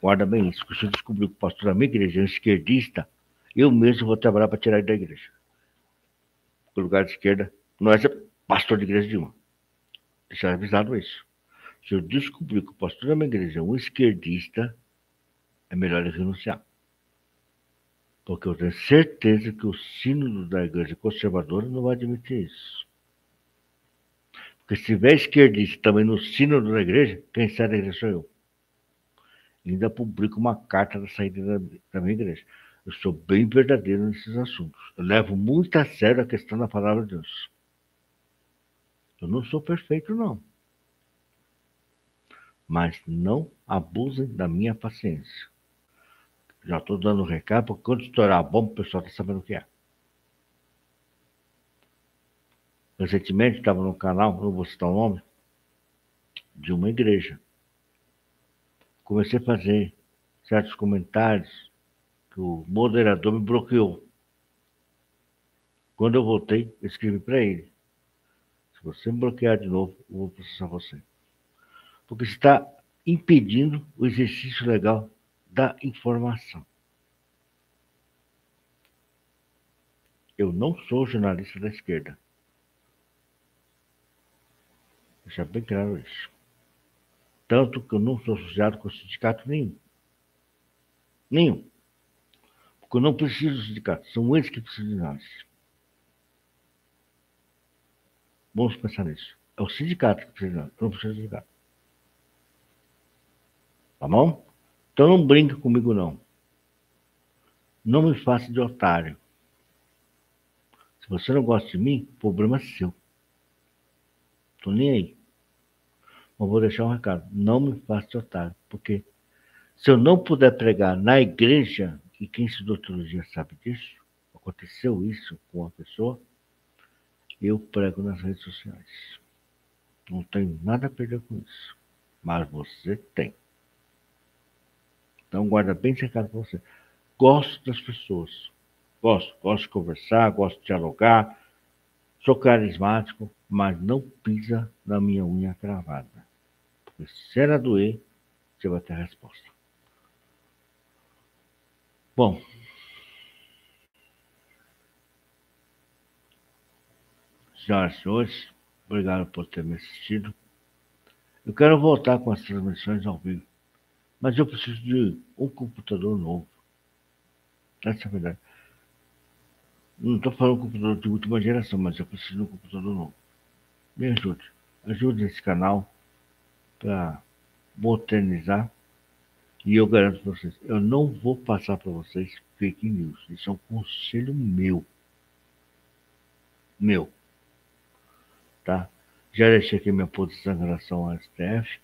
Guarda bem isso, se eu descobrir que o pastor da minha igreja é um esquerdista, eu mesmo vou trabalhar para tirar ele da igreja. O lugar de esquerda não é ser pastor de igreja de uma. Deixar avisado isso. Se eu descobrir que o pastor da minha igreja é um esquerdista, é melhor ele renunciar. Porque eu tenho certeza que o sínodo da igreja conservadora não vai admitir isso. Porque se tiver esquerdista também no sínodo da igreja, quem sai da igreja sou eu. Ainda publico uma carta da saída da, da minha igreja. Eu sou bem verdadeiro nesses assuntos. Eu levo muito a sério a questão da palavra de Deus. Eu não sou perfeito, não. Mas não abusem da minha paciência. Já estou dando um recado, porque quando estourar a bomba, o pessoal está sabendo o que é. Recentemente estava no canal, não vou citar o nome, de uma igreja. Comecei a fazer certos comentários que o moderador me bloqueou. Quando eu voltei, eu escrevi para ele. Se você me bloquear de novo, eu vou processar você. Porque está impedindo o exercício legal da informação. Eu não sou jornalista da esquerda. Deixa bem claro isso. Tanto que eu não sou associado com sindicato nenhum. Nenhum. Porque eu não preciso do sindicato. São eles que precisam de nós. Vamos pensar nisso. É o sindicato que precisa de nós. Eu não preciso do sindicato. Tá bom? Então não brinque comigo, não. Não me faça de otário. Se você não gosta de mim, problema é seu. Tô nem aí. Mas vou deixar um recado. Não me faça otário. Porque se eu não puder pregar na igreja, e quem estudou teologia sabe disso, aconteceu isso com uma pessoa, eu prego nas redes sociais. Não tenho nada a perder com isso. Mas você tem. Então guarda bem esse recado para você. Gosto das pessoas. Gosto, gosto de conversar, gosto de dialogar. Sou carismático, mas não pisa na minha unha cravada. Se ela doer, você vai ter a resposta. Bom. Senhoras e senhores, obrigado por ter me assistido. Eu quero voltar com as transmissões ao vivo. Mas eu preciso de um computador novo. Essa é a verdade. Não estou falando computador de última geração, mas eu preciso de um computador novo. Me ajude. Ajude esse canal para modernizar. E eu garanto para vocês, eu não vou passar para vocês fake news. Isso é um conselho meu. Meu. Tá? Já deixei aqui minha posição em relação ao STF.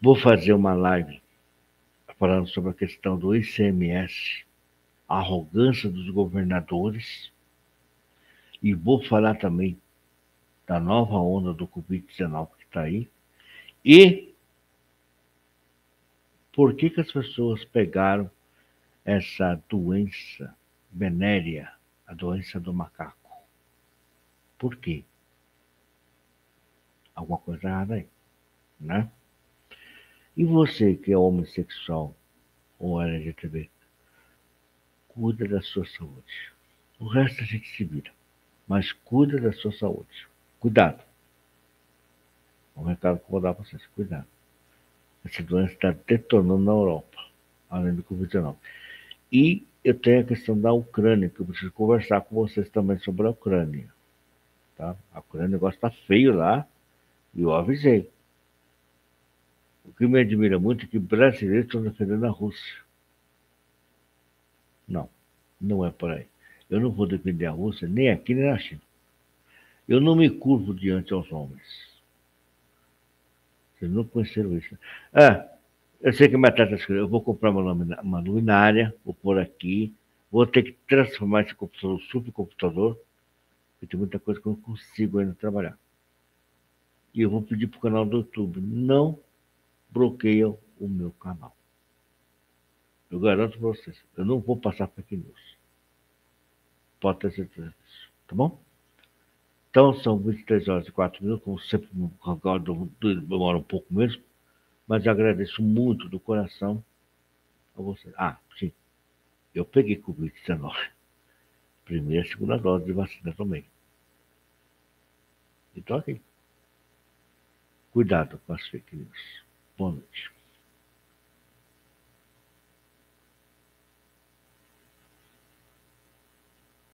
Vou fazer uma live falando sobre a questão do ICMS, a arrogância dos governadores, e vou falar também da nova onda do Covid-19 que está aí, e por que, que as pessoas pegaram essa doença venérea, a doença do macaco? Por quê? Alguma coisa errada aí, né? E você que é homossexual ou LGTB, cuida da sua saúde. O resto a gente se vira. Mas cuida da sua saúde. Cuidado. Um recado que eu vou dar para vocês. Cuidado. Essa doença está detonando na Europa, além do Covid-19. E eu tenho a questão da Ucrânia, que eu preciso conversar com vocês também sobre a Ucrânia. Tá? A Ucrânia, o negócio está feio lá, e eu avisei. O que me admira muito é que brasileiros estão defendendo a Rússia. Não, não é por aí. Eu não vou defender a Rússia nem aqui nem na China. Eu não me curvo diante aos homens. Vocês não conheceram isso. Ah, eu sei que minha tata escreveu, eu vou comprar uma, uma luminária, vou pôr aqui, vou ter que transformar esse computador no supercomputador, porque tem muita coisa que eu não consigo ainda trabalhar. E eu vou pedir para o canal do YouTube, não bloqueiam o meu canal. Eu garanto para vocês, eu não vou passar fake news. Pode ter certeza disso, tá bom? Então são 23 horas e 4 minutos, como sempre, demora um pouco mesmo, mas agradeço muito do coração a vocês. Ah, sim, eu peguei Covid-19. Primeira e segunda dose de vacina também. E tô aqui. Cuidado com as fake news. Boa noite.